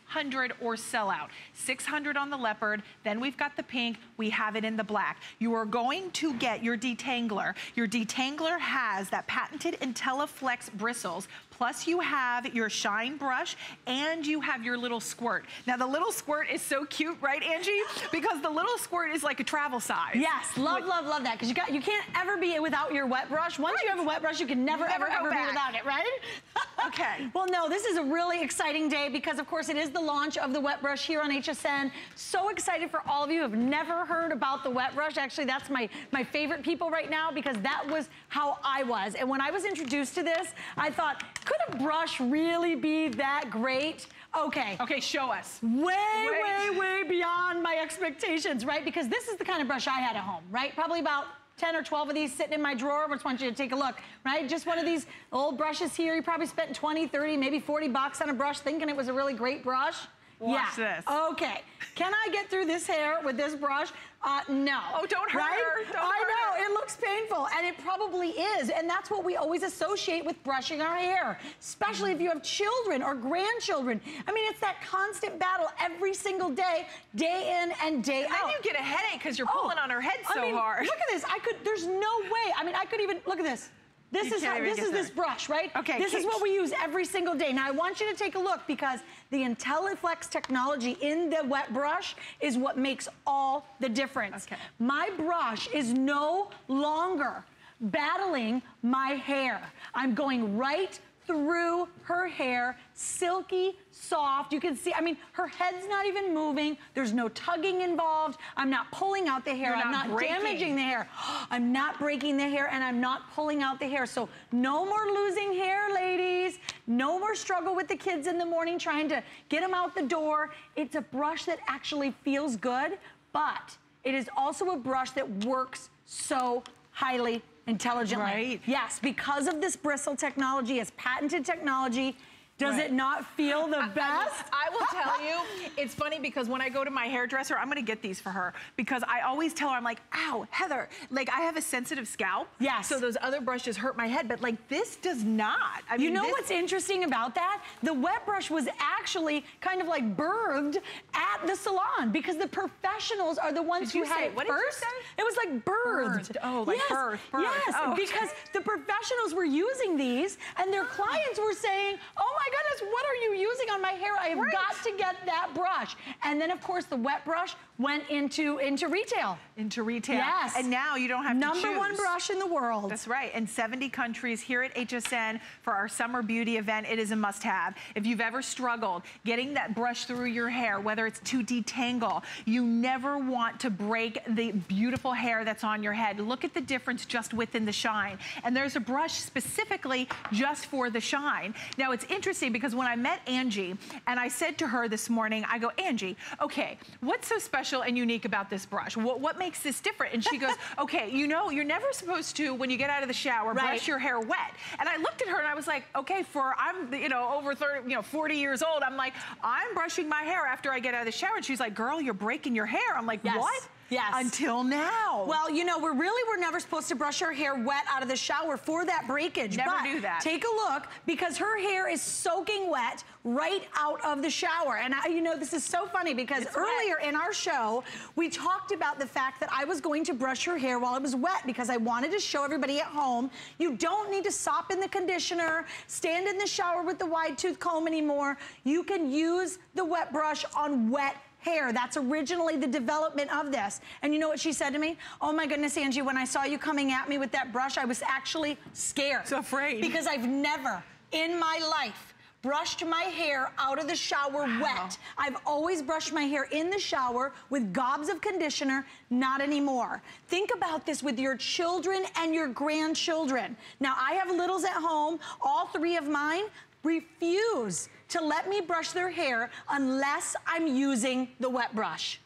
A: 600 or sell out. 600 on the leopard, then we've got the pink, we have it in the black. You are going to get your detangler. Your detangler has that patented IntelliFlex bristles, plus you have your shine brush and you have your little squirt. Now the little squirt is so cute, right Angie? Because the little squirt is like a travel size.
E: Yes, love, love, love that. Because you got you can't ever be without your wet brush. Once right. you have a wet brush, you can never, never ever, ever be without it, right?
A: okay.
E: well, no, this is a really exciting day because, of course, it is the launch of the wet brush here on HSN. So excited for all of you who have never heard about the wet brush. Actually, that's my, my favorite people right now because that was how I was. And when I was introduced to this, I thought, could a brush really be that great? Okay.
A: Okay, show us.
E: Way, way, way beyond my expectations, right? Because this is the kind of brush I had at home, right? Probably about 10 or 12 of these sitting in my drawer. I just want you to take a look, right? Just one of these old brushes here. You probably spent 20, 30, maybe 40 bucks on a brush thinking it was a really great brush.
A: Watch
E: yeah.
A: this.
E: Okay. Can I get through this hair with this brush? Uh, no.
A: Oh, don't hurt
E: right?
A: her. Don't
E: I
A: hurt
E: know.
A: her.
E: It looks painful, and it probably is. And that's what we always associate with brushing our hair, especially if you have children or grandchildren. I mean, it's that constant battle every single day, day in and day
A: and
E: out.
A: then you get a headache because you're pulling oh, on her head so
E: I mean,
A: hard.
E: Look at this. I could, there's no way. I mean, I could even, look at this. This
A: You
E: is how, this is
A: there.
E: this brush, right?
A: Okay,
E: This is what we use every single day. Now I want you to take a look because the IntelliFlex technology in the wet brush is what makes all the difference.
A: Okay.
E: My brush is no longer battling my hair. I'm going right through her hair, silky, soft. You can see, I mean, her head's not even moving. There's no tugging involved. I'm not pulling out the hair.
A: You're
E: I'm
A: not
E: not damaging the hair. I'm not breaking the hair and I'm not pulling out the hair. So no more losing hair, ladies. No more struggle with the kids in the morning trying to get them out the door. It's a brush that actually feels good, but it is also a brush that works so highly intelligently.
A: Right.
E: Yes, because of this bristle technology, it's patented technology, Does
A: Right.
E: it not feel the best?
A: I will tell you, it's funny because when I go to my hairdresser, I'm gonna get these for her because I always tell her, I'm like, ow, Heather, like I have a sensitive scalp.
E: Yes.
A: So those other brushes hurt my head, but like this does not. I
E: you
A: mean,
E: know
A: this-
E: what's interesting about that? The wet brush was actually kind of like birthed at the salon because the professionals are the ones
A: Did
E: who
A: you
E: had
A: say-
E: it
A: what did you
E: first.
A: say?
E: It was like birthed.
A: Birthed. Oh, like
E: yes.
A: birth, birth.
E: Yes,
A: Oh.
E: because the professionals were using these and their ah. clients were saying, oh my goodness, what are you using on my hair? I have
A: Right.
E: got to get that brush. And then of course the wet brush went into, into retail.
A: into retail.
E: Yes.
A: And now you don't have
E: Number
A: to choose.
E: one brush in the world.
A: That's right. In 70 countries here at HSN for our summer beauty event, it is a must have. If you've ever struggled getting that brush through your hair, whether it's to detangle, you never want to break the beautiful hair that's on your head. Look at the difference just within the shine. And there's a brush specifically just for the shine. Now it's interesting because when I met Angie and I said to her this morning, I go, Angie, okay, what's so special and unique about this brush? What, what makes this different? And she goes, okay, you know, you're never supposed to, when you get out of the shower,
E: Right.
A: brush your hair wet. And I looked at her and I was like, okay, for, I'm, you know, over 30, you know, 40 years old, I'm like, I'm brushing my hair after I get out of the shower. And she's like, girl, you're breaking your hair. I'm like,
E: Yes.
A: what?
E: Yes.
A: Until now.
E: Well, you know, we're really, we're never supposed to brush our hair wet out of the shower for that breakage.
A: Never
E: but
A: do that.
E: Take a look because her hair is soaking wet right out of the shower. And I, you know, this is so funny because
A: It's wet.
E: earlier in our show, we talked about the fact that I was going to brush her hair while it was wet because I wanted to show everybody at home, you don't need to sop in the conditioner, stand in the shower with the wide tooth comb anymore. You can use the wet brush on wet hair. That's originally the development of this. And you know what she said to me? Oh my goodness, Angie, when I saw you coming at me with that brush, I was actually scared.
A: So afraid.
E: Because I've never in my life brushed my hair out of the shower wet. I've always brushed my hair in the shower with gobs of conditioner, not anymore. Think about this with your children and your grandchildren. Now, I have littles at home, all three of mine refuse to let me brush their hair unless I'm using the wet brush.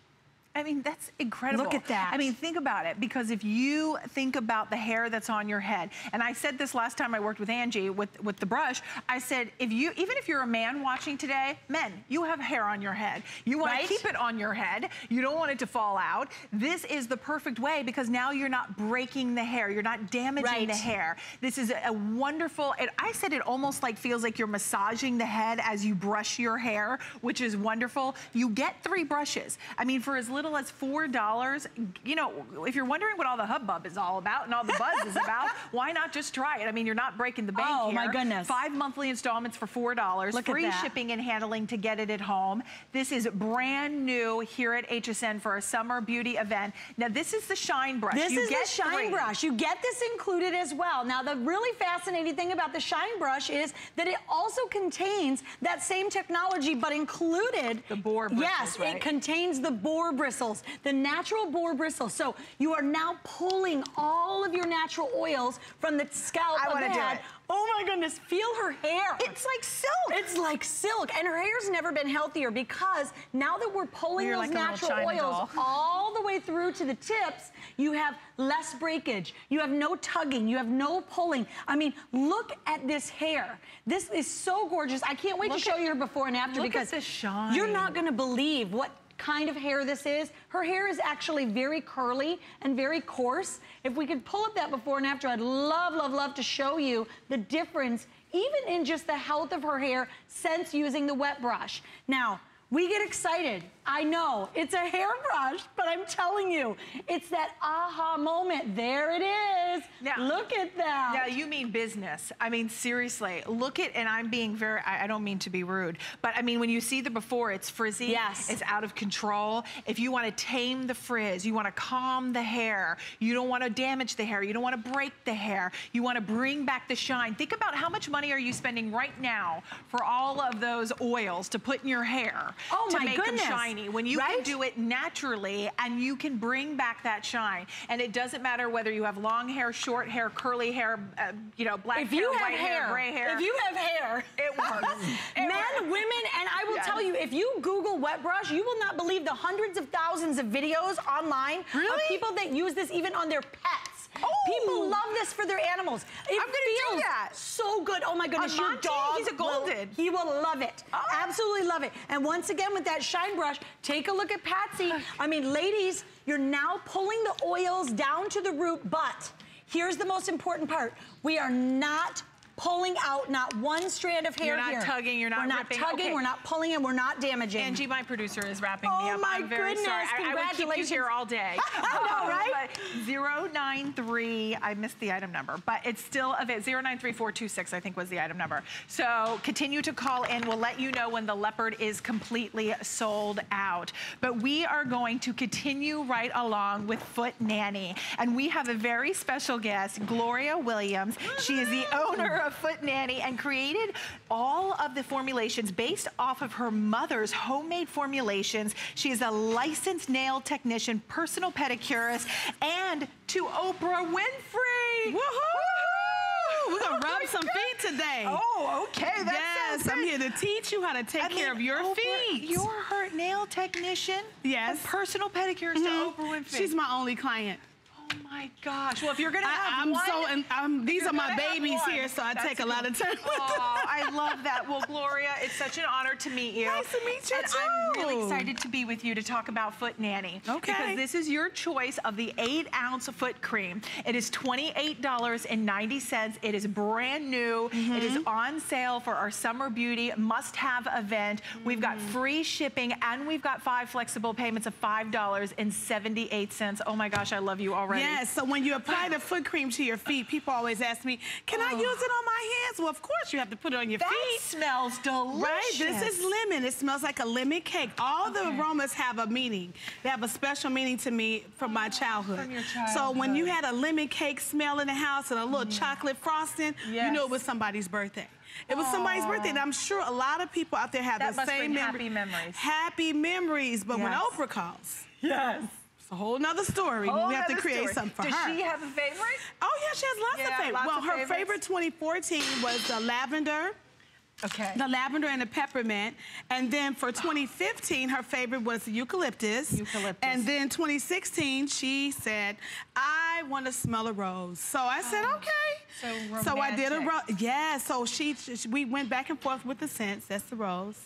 A: I mean, that's incredible.
E: Look at that.
A: I mean, think about it. Because if you think about the hair that's on your head, and I said this last time I worked with Angie with, with the brush, I said, if you, even if you're a man watching today, men, you have hair on your head. You want
E: Right?
A: to keep it on your head. You don't want it to fall out. This is the perfect way because now you're not breaking the hair. You're not damaging
E: Right.
A: the hair. This is a wonderful, it, I said it almost like feels like you're massaging the head as you brush your hair, which is wonderful. You get three brushes. I mean, for as little as $4, you know, if you're wondering what all the hubbub is all about and all the buzz is about, why not just try it? I mean, you're not breaking the bank
E: Oh,
A: here.
E: my goodness.
A: Five monthly installments for $4.
E: Look at
A: Free shipping and handling to get it at home. This is brand new here at HSN for our summer beauty event. Now, this is the shine brush.
E: This
A: You
E: is
A: get
E: the shine
A: three.
E: brush. You get this included as well. Now, the really fascinating thing about the shine brush is that it also contains that same technology, but included
A: The boar bristles,
E: Yes,
A: right?
E: it contains the boar bristles, the natural boar bristles. So you are now pulling all of your natural oils from the scalp
A: I
E: of
A: wanna
E: the
A: do
E: head.
A: it.
E: Oh my goodness, feel her hair.
A: It's like silk.
E: It's like silk. And her hair's never been healthier because now that we're pulling
A: You're
E: those
A: like
E: natural oils all the way through to the tips, you have less breakage. You have no tugging. You have no pulling. I mean, look at this hair. This is so gorgeous. I can't wait
A: Look
E: to show
A: at-
E: you her before and after
A: look at
E: because
A: the shine.
E: you're not going to believe what kind of hair this is. Her hair is actually very curly and very coarse. If we could pull up that before and after, I'd love, love, love to show you the difference even in just the health of her hair since using the wet brush. Now, we get excited. I know, it's a hairbrush, but I'm telling you, it's that aha moment. There it is.
A: Now-
E: Look at that.
A: Now you mean business. I mean, seriously, look at, and I'm being very, I, I don't mean to be rude, but I mean, when you see the before, it's frizzy.
E: Yes.
A: It's out of control. If you want to tame the frizz, you want to calm the hair, you don't want to damage the hair, you don't want to break the hair, you want to bring back the shine. Think about how much money are you spending right now for all of those oils to put in your hair
E: Oh,
A: to
E: my
A: make
E: goodness.
A: them shiny when you can do it naturally and you can bring back that shine. And it doesn't matter whether you have long hair, short hair, curly hair, uh, you know, black
E: if
A: hair,
E: you have
A: white hair,
E: hair,
A: gray hair.
E: if you have hair,
A: It works. It
E: Men,
A: works.
E: women, and I will
A: Yes.
E: tell you, if you Google wet brush, you will not believe the hundreds of thousands of videos online of people that use this even on their pets.
A: Oh.
E: People love this for their animals. It
A: I'm gonna do
E: feels
A: that.
E: so good. Oh my goodness,
A: On
E: your dog.
A: he's a
E: will-
A: golden.
E: he will love it.
A: Oh.
E: Absolutely love it. And once again, with that shine brush, take a look at Patsy. I mean, ladies, you're now pulling the oils down to the root, but here's the most important part. We are not pulling out not one strand of hair
A: You're not
E: here.
A: tugging, you're not
E: We're not
A: ripping.
E: tugging,
A: Okay.
E: we're not pulling, and we're not damaging.
A: Angie, my producer, is wrapping me
E: oh
A: up.
E: Oh, my
A: I'm very
E: goodness,
A: sorry. I- I, would keep you
E: congratulations.
A: here all day.
E: I know, um, right?
A: But 093, I missed the item number, but it's still available. 093426, I think, was the item number. So continue to call in. We'll let you know when the leopard is completely sold out. But we are going to continue right along with Foot Nanny. And we have a very special guest, Gloria Williams. She is the owner of Foot Nanny and created all of the formulations based off of her mother's homemade formulations. She is a licensed nail technician, personal pedicurist, and to Oprah Winfrey. Woohoo!
I: We're gonna rub some feet today.
A: Oh, okay.
I: Yes, I'm here to teach you how to take
A: I
I: care
A: mean,
I: of your
A: Oprah,
I: feet.
A: You're her nail technician.
I: Yes.
A: Personal pedicurist
I: Mhm.
A: to Oprah Winfrey.
I: She's my only client.
A: Oh my gosh. Well, if you're gonna have
I: I'm
A: one,
I: so- and I'm- these
A: you're
I: my babies here, so I
A: that's
I: take a lot of time
A: Oh. I love that. Well, Gloria, it's such an honor to meet you.
I: Nice to meet you
A: and I'm really excited to be with you to talk about Foot Nanny.
I: Okay.
A: Because this is your choice of the eight ounce foot cream. It is $28.90. It is brand new. Mm-hmm. It is on sale for our Summer Beauty must-have event. We've got mm. free shipping and we've got five flexible payments of $5.78. Oh my gosh, I love you already.
I: Yes, so when you apply the foot cream to your feet, people always ask me, can I oh. use it on my hands? Well, of course you have to put it on your
A: That
I: feet.
A: smells delicious.
I: Right, this is lemon. It smells like a lemon cake. All the aromas have a meaning. They have a special meaning to me from my oh, childhood.
A: From your childhood.
I: So when you had a lemon cake smell in the house and a little mm. chocolate frosting, you knew it was somebody's birthday. It was somebody's birthday, and I'm sure a lot of people out there have
A: That
I: the same memory-
A: happy memories.
I: Happy memories, but when Oprah calls,
A: Yes.
I: A whole nother story.
A: Whole
I: we have to create
A: story.
I: something for
A: Does
I: her.
A: she have a favorite?
I: Oh yeah, she has lots
A: Yeah,
I: of favorites.
A: lots
I: well,
A: of
I: her
A: favorites.
I: favorite 2014 was the lavender.
A: Okay.
I: The lavender and the peppermint. And then for 2015, her favorite was the eucalyptus.
A: Eucalyptus.
I: And then 2016, she said, I want to smell a rose. So I said,
A: Oh,
I: okay.
A: so romantic.
I: So I did a rose. Yeah, so she, she, we went back and forth with the scents. That's the rose.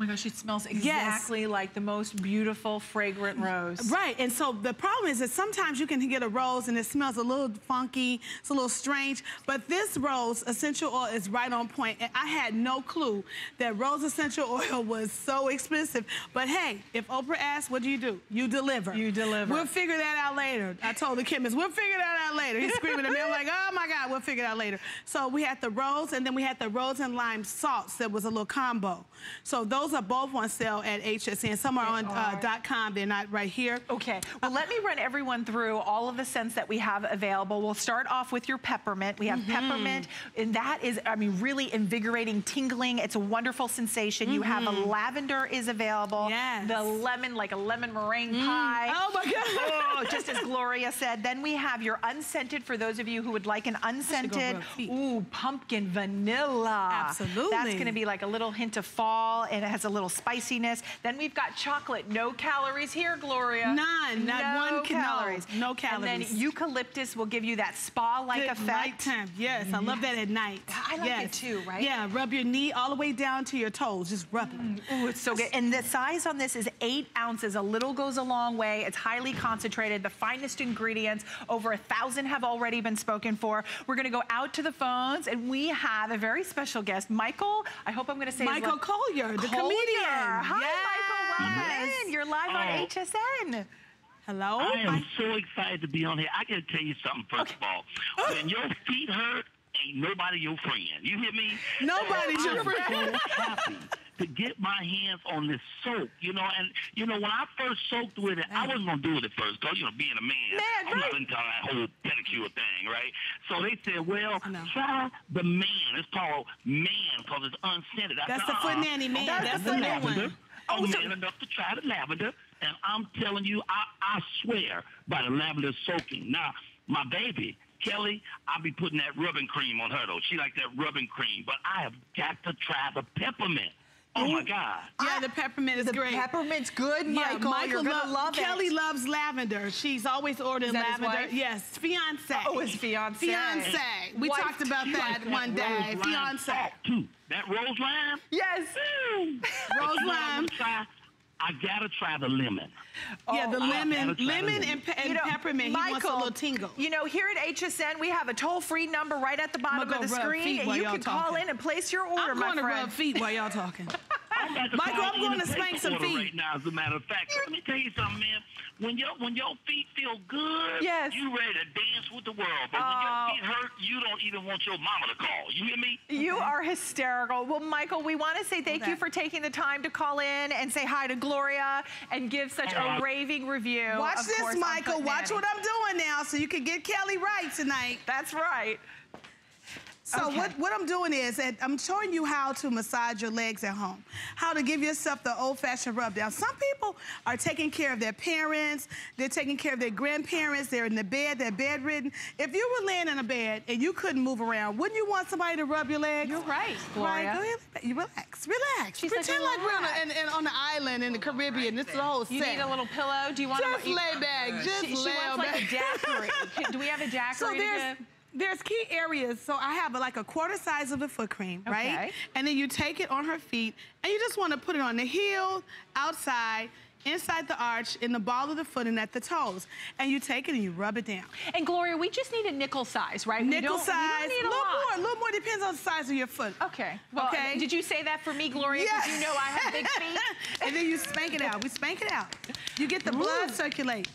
A: Oh my gosh, it smells exactly like the most beautiful, fragrant rose.
I: Right, and so the problem is that sometimes you can get a rose and it smells a little funky, it's a little strange, but this rose essential oil is right on point. And I had no clue that rose essential oil was so expensive. But hey, if Oprah asks, what do you do? You deliver.
A: You deliver.
I: We'll figure that out later. I told the chemist, we'll figure that out later. He's screaming at me. I'm like, oh my God, we'll figure it out later. So we had the rose, and then we had the rose and lime salts that was a little combo. So those are both on sale at HSN. Some are on uh, .com. They're not right here.
A: Okay, well, let me run everyone through all of the scents that we have available. We'll start off with your peppermint. We have
I: Mm-hmm.
A: peppermint, and that is, I mean, really invigorating, tingling. It's a wonderful sensation. You have a lavender is available.
I: Mm-hmm. Yes.
A: The lemon, like a lemon meringue pie.
I: Oh, my God.
A: Oh, just as Gloria said. Then we have your unscented, for those of you who would like an unscented. Ooh, pumpkin vanilla.
I: Absolutely.
A: That's gonna be like a little hint of fall, and has a little spiciness. Then we've got chocolate, no calories here, Gloria.
I: None, not
A: no
I: one ca- no,
A: calories.
I: no
A: And
I: calories.
A: then eucalyptus will give you that spa-like effect.
I: Nighttime. Yes, I love that at night.
A: I like it too, right?
I: Yeah, rub your knee all the way down to your toes. Just rub it.
A: Mm, ooh, it's so good. And the size on this is eight ounces. A little goes a long way. It's highly concentrated. The finest ingredients. Over a thousand have already been spoken for. We're gonna go out to the phones and we have a very special guest, Michael. I hope I'm gonna say
I: Michael Colyar, the
A: Colyar.
I: Comedian.
A: Hi, Michael. Welcome
I: Yes.
A: in. You're live on
J: Oh.
A: HSN.
I: Hello?
J: I am so excited to be on here. I got to tell you something, first of all. When your feet hurt, ain't nobody your friend. You hear me?
I: Nobody's your friend.
J: so happy to get my hands on this soap, you know, and, you know, when I first soaked with it, I wasn't going to do it at first, because, you know, being a man,
A: Man,
J: I'm
A: right.
J: not into that whole pedicure thing, right? So they said, well, try the man. It's called man, because it's unscented. I
I: That's
J: said,
I: the foot
J: "Uh-uh,
I: nanny man.
J: I'm
I: That's
J: the lavender.
I: one.
J: Oh, I'm
A: Oh, so-
J: man enough to try the lavender, and I'm telling you, I, I swear by the lavender soaking. Now, my baby, Kelly, I'll be putting that rubbing cream on her, though. She like that rubbing cream, but I have got to try the peppermint. Oh my God.
I: Yeah, the peppermint is
A: The
I: great.
A: peppermint's good,
I: Yeah,
A: Michael. You're gonna
I: lo-
A: love it.
I: Kelly loves lavender. She's always ordering
A: Is that his
I: lavender.
A: wife?
I: Yes, fiance.
A: Oh, his fiance.
I: Fiance. We
A: Wife
I: talked about
A: too.
I: that one day.
J: Rose lime
I: Fiance.
J: salt, too. That rose lime?
A: Yes.
J: Ooh.
I: Rose
J: you know what I'm
I: lime.
J: Gonna try? I gotta try the lemon.
I: yeah, the
A: Oh,
I: lemon,
J: gotta
I: lemon
J: lemon.
I: and, pe- and
A: You know,
I: peppermint. He wants a little tingle.
A: You know, here at HSN, we have a toll-free number right at the bottom of the
I: rub
A: screen.
I: feet while
A: You
I: y'all
A: can call in and place your order,
I: I'm
A: my
I: going to
A: friend.
I: rub feet while y'all talking.
J: I'm about to
I: Michael, I'm going to spank some feet.
J: Right now, as a matter of fact, let me tell you something, man. When your when your feet feel good,
A: Yes.
J: you ready to dance with the world. But
A: Oh.
J: when your uh, feet hurt, you don't even want your mama to call. You hear me?
A: You mm-hmm. are hysterical. Well, Michael, we want to say thank you for taking the time to call in and say hi to Gloria and give such
J: Oh,
A: a
J: I-
A: raving review.
I: Watch
A: of
I: this,
A: course,
I: Michael. Watch what I'm doing now so you can get Kelly right tonight.
A: That's right.
I: So
A: Okay.
I: what, what I'm doing is that I'm showing you how to massage your legs at home, how to give yourself the old-fashioned rub down. Some people are taking care of their parents, they're taking care of their grandparents, they're in the bed, they're bedridden. If you were laying in a bed and you couldn't move around, wouldn't you want somebody to rub your legs?
A: You're right,
I: Right,
A: Gloria.
I: go ahead. You relax, relax.
A: She's
I: Pretend like, we're on, a, on the island in the Caribbean. This is the whole
A: You need a little pillow? Do you want
I: Just
A: to
I: lay back, just
A: she, she
I: lay
A: wants like a daiquiri. Do we have a daiquiri
I: So there's key areas. So I have like a quarter size of the foot cream, right?
A: Okay.
I: And then you take it on her feet, and you just want to put it on the heel, outside, inside the arch, in the ball of the foot, and at the toes. And you take it and you rub it down.
A: And Gloria, we just need a nickel size, right?
I: Nickel
A: we
I: size, a
A: a
I: little
A: lot.
I: more, a little more depends on the size of your foot.
A: Okay. Well,
I: Okay.
A: Did you say that for me, Gloria? Because
I: Yeah.
A: you know I have big feet.
I: and then you spank it out. We spank it out. You get the blood circulate.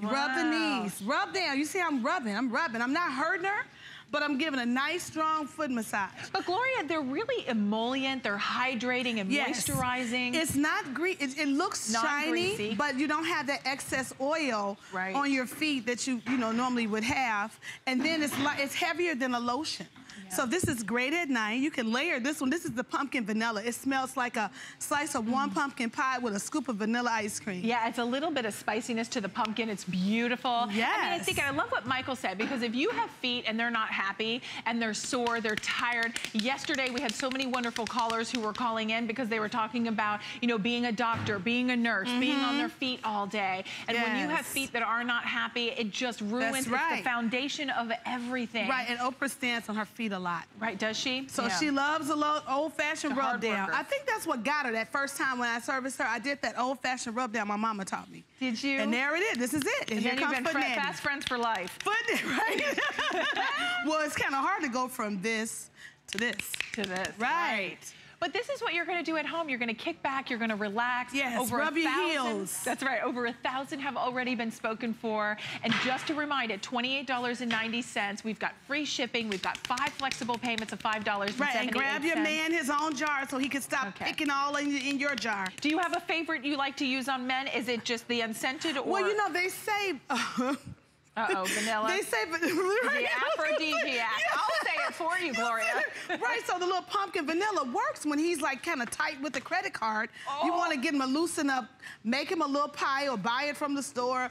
I: You rub the knees. Rub down. You see I'm rubbing. I'm rubbing. I'm not hurting her, but I'm giving a nice, strong foot massage.
A: But Gloria, they're really emollient. They're hydrating and
I: Yes.
A: moisturizing.
I: It's not greasy, It, it looks
A: Not
I: shiny,
A: greasy.
I: but you don't have that excess oil
A: Right.
I: on your feet that you you know normally would have. And then it's it's heavier than a lotion. So this is great at night. You can layer this one. This is the pumpkin vanilla. It smells like a slice of one mm. pumpkin pie with a scoop of vanilla ice cream.
A: Yeah, it's a little bit of spiciness to the pumpkin. It's beautiful. I mean, I
I: Yes.
A: think I love what Michael said because if you have feet and they're not happy and they're sore, they're tired. Yesterday we had so many wonderful callers who were calling in because they were talking about, you know, being a doctor, being a nurse, being on mm-hmm. their feet all day. And when you have feet that are not happy, it just ruins
I: right.
A: the foundation of everything.
I: Right, and Oprah stands on her feet a lot.
A: Right, does she?
I: So
A: Yeah.
I: she loves a lo- old-fashioned
A: She's
I: rub down.
A: worker.
I: I think that's what got her that first time when I serviced her. I did that old-fashioned rub down my mama taught me.
A: Did you?
I: And there it is. This is it. And,
A: And
I: here
A: then you've
I: comes
A: been
I: Nanny.
A: fast friends for life.
I: Foot, right? well, it's kind of hard to go from this to this.
A: to this.
I: Right.
A: But this is what you're gonna do at home. You're gonna kick back, you're gonna relax.
I: Yes,
A: over
I: rub
A: a
I: your
A: thousand,
I: heels.
A: That's right, over a thousand have already been spoken for. And just to remind it, $28.90. We've got free shipping, we've got five flexible payments of $5.78.
I: Right, and grab your man his own jar so he can stop
A: Okay.
I: picking all in, in your jar.
A: Do you have a favorite you like to use on men? Is it just the unscented or?
I: Well, you know, they say...
A: Uh-oh, vanilla.
I: They say...
A: the aphrodisiac. I'll say it for you, Gloria.
I: right, so the little pumpkin vanilla works when he's like kind of tight with the credit card. You want to get him to loosen up, make him a little pie or buy it from the store,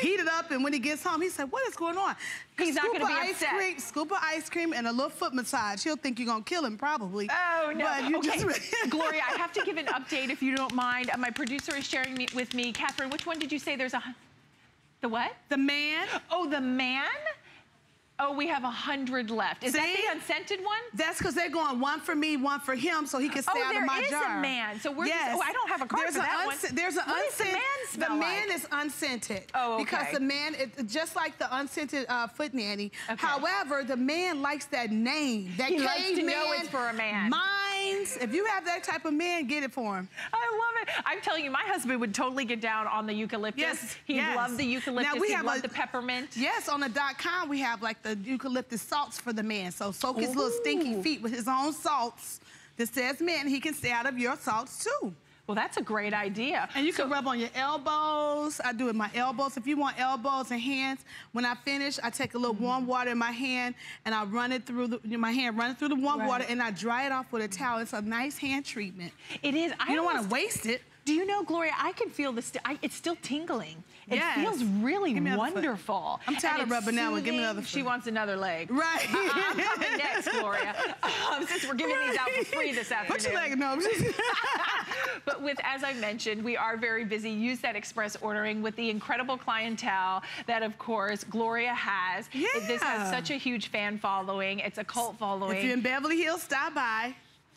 I: heat it up, and when he gets home, he said, what is going on?
A: He's not
I: Scoop
A: gonna
I: of
A: be
I: ice
A: upset.
I: cream, scoop of ice cream and a little foot massage. He'll think you're gonna kill him probably.
A: Oh no!
I: But you
A: okay,
I: just
A: Gloria, I have to give an update if you don't mind. Uh, my producer is sharing me, with me. Catherine, which one did you say? There's a, the what?
I: The man.
A: Oh, the man. Oh, we have a hundred left. Is that the unscented one?
I: That's because they're going one for me, one for him, so he can stay
A: Oh,
I: out
A: there
I: of my
A: is a
I: jar.
A: man. So we're just-
I: yes.
A: oh, I don't have a card
I: there's
A: for that one.
I: There's an
A: does the
I: unscented.
A: man
I: the man
A: like?
I: is unscented.
A: Oh, okay.
I: Because the man, it, just like the unscented uh, foot nanny.
A: Okay.
I: However, the man likes that name. That
A: He likes to know it's for a man.
I: Minds. If you have that type of man, get it for him.
A: I love it. I'm telling you, my husband would totally get down on the eucalyptus.
I: Yes,
A: He'd
I: yes.
A: love the eucalyptus.
I: Now we
A: He'd
I: have
A: love
I: a-
A: the peppermint.
I: Yes, on the dot com we have like the eucalyptus salts for the man. So soak his little stinky feet with his own salts that says man. He can stay out of your salts too.
A: Well, that's a great idea.
I: And you can rub on your elbows. I do it my elbows. If you want elbows and hands, when I finish, I take a little
A: Mm-hmm.
I: warm water in my hand and I run it through the, my hand, run it through the warm
A: Right.
I: water, and I dry it off with a towel. It's a nice hand treatment.
A: It is. I
I: don't want to waste it.
A: Do you know, Gloria, I can feel this, it's still tingling. It
I: Yes.
A: feels really
I: Give foot.
A: wonderful.
I: I'm tired
A: And
I: of
A: it's
I: rubbing now. one. Give me
A: soothing.
I: another
A: She wants another leg.
I: Right.
A: I- I'm coming next, Gloria. Um, since we're giving these out for free this afternoon.
I: Put your leg, no.
A: But with, as I mentioned, we are very busy. Use that express ordering with the incredible clientele that, of course, Gloria has. This has such a huge fan following. It's a cult following.
I: If you're in Beverly Hills, stop by.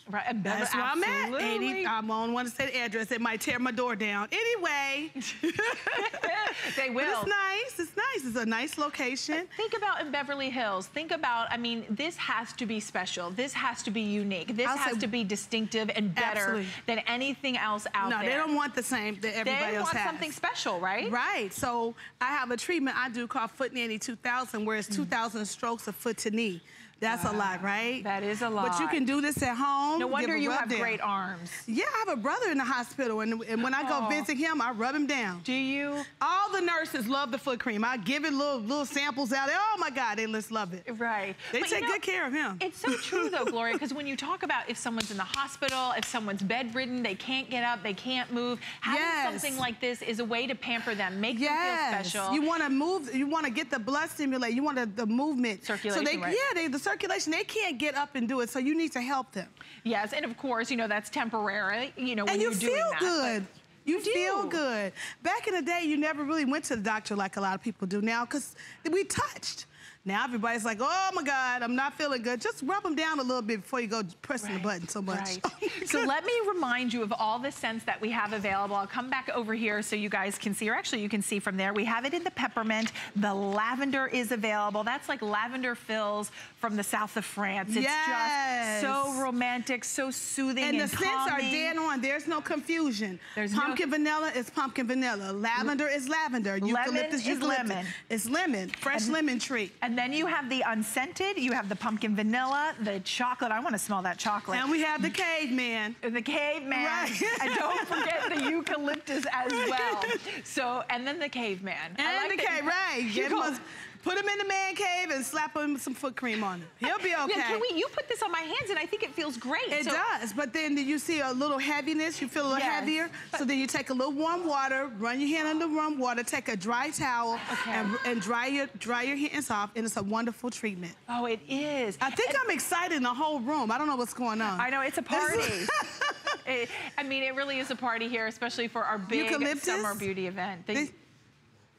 A: Right, and Bever-
I: That's where I'm at.
A: absolutely.
I: 80, I don't want to say the address. It might tear my door down. Anyway.
A: they will.
I: But it's nice. It's nice. It's a nice location.
A: Think about in Beverly Hills. Think about, I mean, this has to be special. This has to be unique. This
I: I'll
A: has
I: say-
A: to be distinctive and better
I: Absolutely.
A: than anything else out
I: no,
A: there.
I: No, they don't want the same that everybody
A: they
I: else
A: want something special, right?
I: Right. So I have a treatment I do called Foot Nanny 2000, where it's
A: Mm.
I: 2,000 strokes of foot to knee. That's a lot, right?
A: That is a lot.
I: But you can do this at home.
A: No wonder you have
I: down.
A: great arms.
I: Yeah, I have a brother in the hospital, and, and when I go
A: Oh.
I: visit him, I rub him down.
A: Do you?
I: All the nurses love the foot cream. I give it little little samples out. Oh my God, they just love it.
A: Right.
I: They
A: But you
I: take
A: know,
I: good care of him.
A: It's so true though, Gloria, because when you talk about if someone's in the hospital, if someone's bedridden, they can't get up, they can't move, having
I: Yes.
A: something like this is a way to pamper them, make them feel special.
I: You want to move. You want to get the blood stimulated. You want the, the movement.
A: Circulation,
I: So they,
A: right.
I: yeah, they, the circulation. They can't get up and do it. So you need to help them.
A: Yes, and of course, you know, that's temporary, you know, when
I: and you feel
A: doing that. but-
I: good. You,
A: do.
I: feel good. Back in the day, you never really went to the doctor like a lot of people do now because we touched. Now everybody's like, oh my God, I'm not feeling good. Just rub them down a little bit before you go pressing the button so much.
A: Right. so let me remind you of all the scents that we have available. I'll come back over here so you guys can see, or actually you can see from there. We have it in the peppermint. The lavender is available. That's like lavender fills from the south of France. It's
I: Yes.
A: just so romantic, so soothing
I: And
A: and,
I: the scents are dead on. There's no confusion.
A: There's no-
I: pumpkin vanilla is pumpkin vanilla. Lavender is lavender.
A: Lemon
I: Eucalyptus
A: is
I: eucalyptus.
A: lemon.
I: It's lemon. Fresh
A: And-
I: lemon tree.
A: And then you have the unscented, you have the pumpkin vanilla, the chocolate. I want to smell that chocolate.
I: And we have the caveman.
A: The caveman.
I: Right.
A: and don't forget the eucalyptus as well. So, and then the caveman. I
I: And
A: like
I: the cave, right. Get him
A: call-
I: a- put him in the man cave and slap him some foot cream on him. He'll be okay.
A: Yeah, can we, you put this on my hands and I think it feels great.
I: It
A: So-
I: does, but then you see a little heaviness, you feel a little
A: Yes,
I: heavier. So then you take a little warm water, run your hand under warm water, take a dry towel, and, and dry your dry your hands off, and it's a wonderful treatment.
A: Oh, it is.
I: I think I'm excited in the whole room. I don't know what's going on.
A: I know, it's a party. It- I mean, it really is a party here, especially for our big
I: Eucalyptus?
A: summer beauty event.
I: They-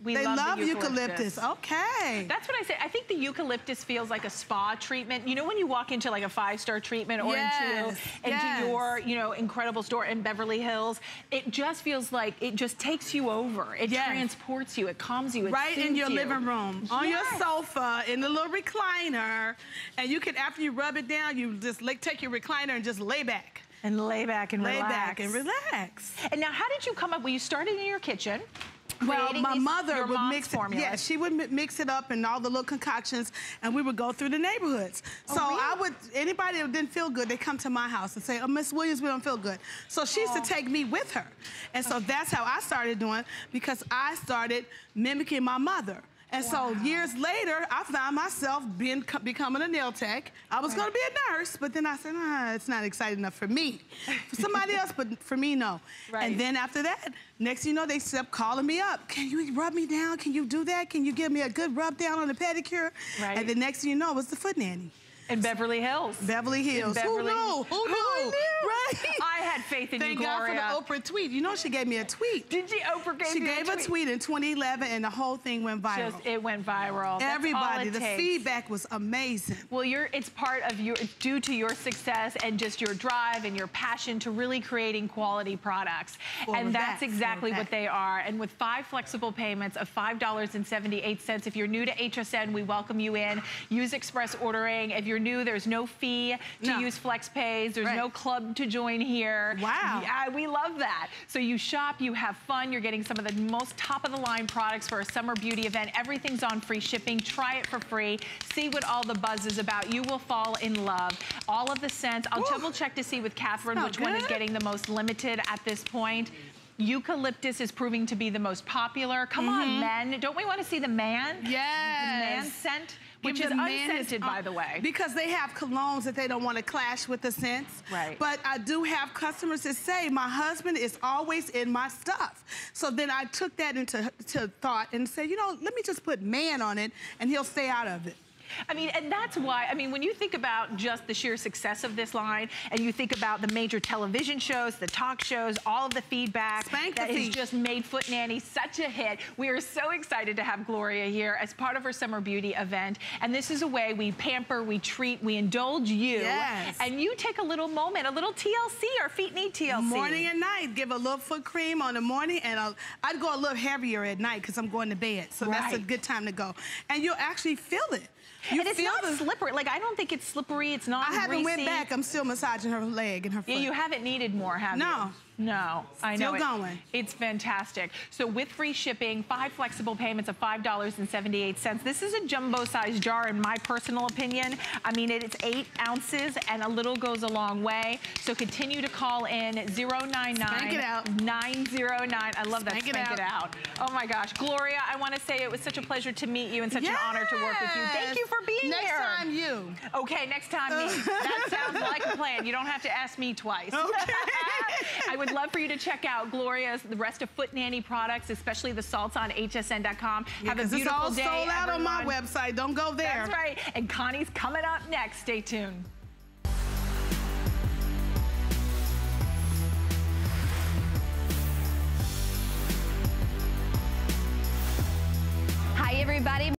A: we
I: they
A: love,
I: love,
A: the
I: eucalyptus. Okay.
A: That's what I say. I think the eucalyptus feels like a spa treatment. You know when you walk into like a five-star treatment or
I: Yes,
A: into into
I: yes.
A: your, you know, incredible store in Beverly Hills, it just feels like it just takes you over. It
I: Yes.
A: transports you. It calms you. It
I: right in your
A: you.
I: living room, on your sofa, in the little recliner, and you can, after you rub it down, you just like, take your recliner and just lay back.
A: And lay back and
I: lay
A: relax.
I: back and relax.
A: And now, how did you come up? Well, you started in your kitchen.
I: Well, my mother would mix it.
A: formulas.
I: Yeah, she would mix it up and all the little concoctions, and we would go through the neighborhoods.
A: Oh,
I: so I would anybody that didn't feel good, they come to my house and say, "Oh, Miss Williams, we don't feel good." So she used to take me with her, and so that's how I started doing because I started mimicking my mother. And so years later, I found myself being becoming a nail tech. I was going to be a nurse, but then I said, ah, it's not exciting enough for me. For somebody else, but for me, no.
A: Right.
I: And then after that, next thing you know, they kept calling me up. Can you rub me down? Can you do that? Can you give me a good rub down on the pedicure?
A: Right.
I: And the next thing you know, it was the foot nanny.
A: In Beverly Hills.
I: Beverly Hills.
A: Beverly-
I: Who knew? Who knew? Right?
A: I had faith in
I: Thank
A: you,
I: God
A: Gloria.
I: for the Oprah tweet. You know she gave me a tweet.
A: Did she? Oprah gave
I: She
A: you
I: gave
A: a
I: a
A: tweet.
I: tweet in 2011, and the whole thing went viral.
A: Just it went viral. That's
I: Everybody, the
A: takes.
I: feedback was amazing.
A: Well, you're it's part of your due to your success and just your drive and your passion to really creating quality products.
I: Well,
A: and that's
I: back.
A: exactly
I: We're
A: what
I: back.
A: they are. And with five flexible payments of $5.78, if you're new to HSN, we welcome you in. Use express ordering. If you're new, there's no fee to
I: No.
A: use FlexPays. There's
I: Right.
A: no club to join here.
I: Wow.
A: Yeah, we love that. So you shop, you have fun, you're getting some of the most top of the line products for a summer beauty event. Everything's on free shipping. Try it for free. See what all the buzz is about. You will fall in love. All of the scents. I'll double check to see with Catherine which one is getting the most limited at this point. Eucalyptus is proving to be the most popular. Come mm -hmm. on, mm-hmm. men. Don't we want to see the man?
I: Yes.
A: The man scent? Which is unscented, uh, by the way.
I: Because they have colognes that they don't want to clash with the scents.
A: Right.
I: But I do have customers that say, my husband is always in my stuff. So then I took that into to thought and said, you know, let me just put man on it and he'll stay out of it.
A: I mean, and that's why, I mean, when you think about just the sheer success of this line, and you think about the major television shows, the talk shows, all of the feedback
I: Spank
A: that
I: has
A: just made Foot Nanny such a hit. We are so excited to have Gloria here as part of her summer beauty event. And this is a way we pamper, we treat, we indulge you.
I: Yes.
A: And you take a little moment, a little TLC. Our feet need TLC.
I: Morning and night. Give a little foot cream on the morning, and i would go a little heavier at night because I'm going to bed. So right. that's a good time to go. And you'll actually feel it.
A: You and it's not the... slippery. Like, I don't think it's slippery. It's not
I: I haven't
A: greasy.
I: went back. I'm still massaging her leg and her foot.
A: Yeah, you haven't needed more, have
I: no.
A: you? No. No, I know.
I: Still going.
A: It's fantastic. So with free shipping, five flexible payments of $5.78. This is a jumbo size jar in my personal opinion. I mean, it's eight ounces and a little goes a long way. So continue to call in 099 909. I love that. Spank, it, out. it, out. Oh my gosh. Gloria, I want to say it was such a pleasure to meet you and such
I: yes.
A: an honor to work with you. Thank you for being
I: next
A: here.
I: Next time you.
A: Okay, next time me. that sounds like a plan. You don't have to ask me twice.
I: Okay.
A: I would love for you to check out Gloria's, the rest of Foot Nanny products, especially the salts on hsn.com.
I: Yeah, Have a beautiful
A: it's all
I: day,
A: sold
I: out
A: everyone.
I: on my website. Don't go there.
A: That's right. And Connie's coming up next. Stay tuned.
H: Hi, everybody.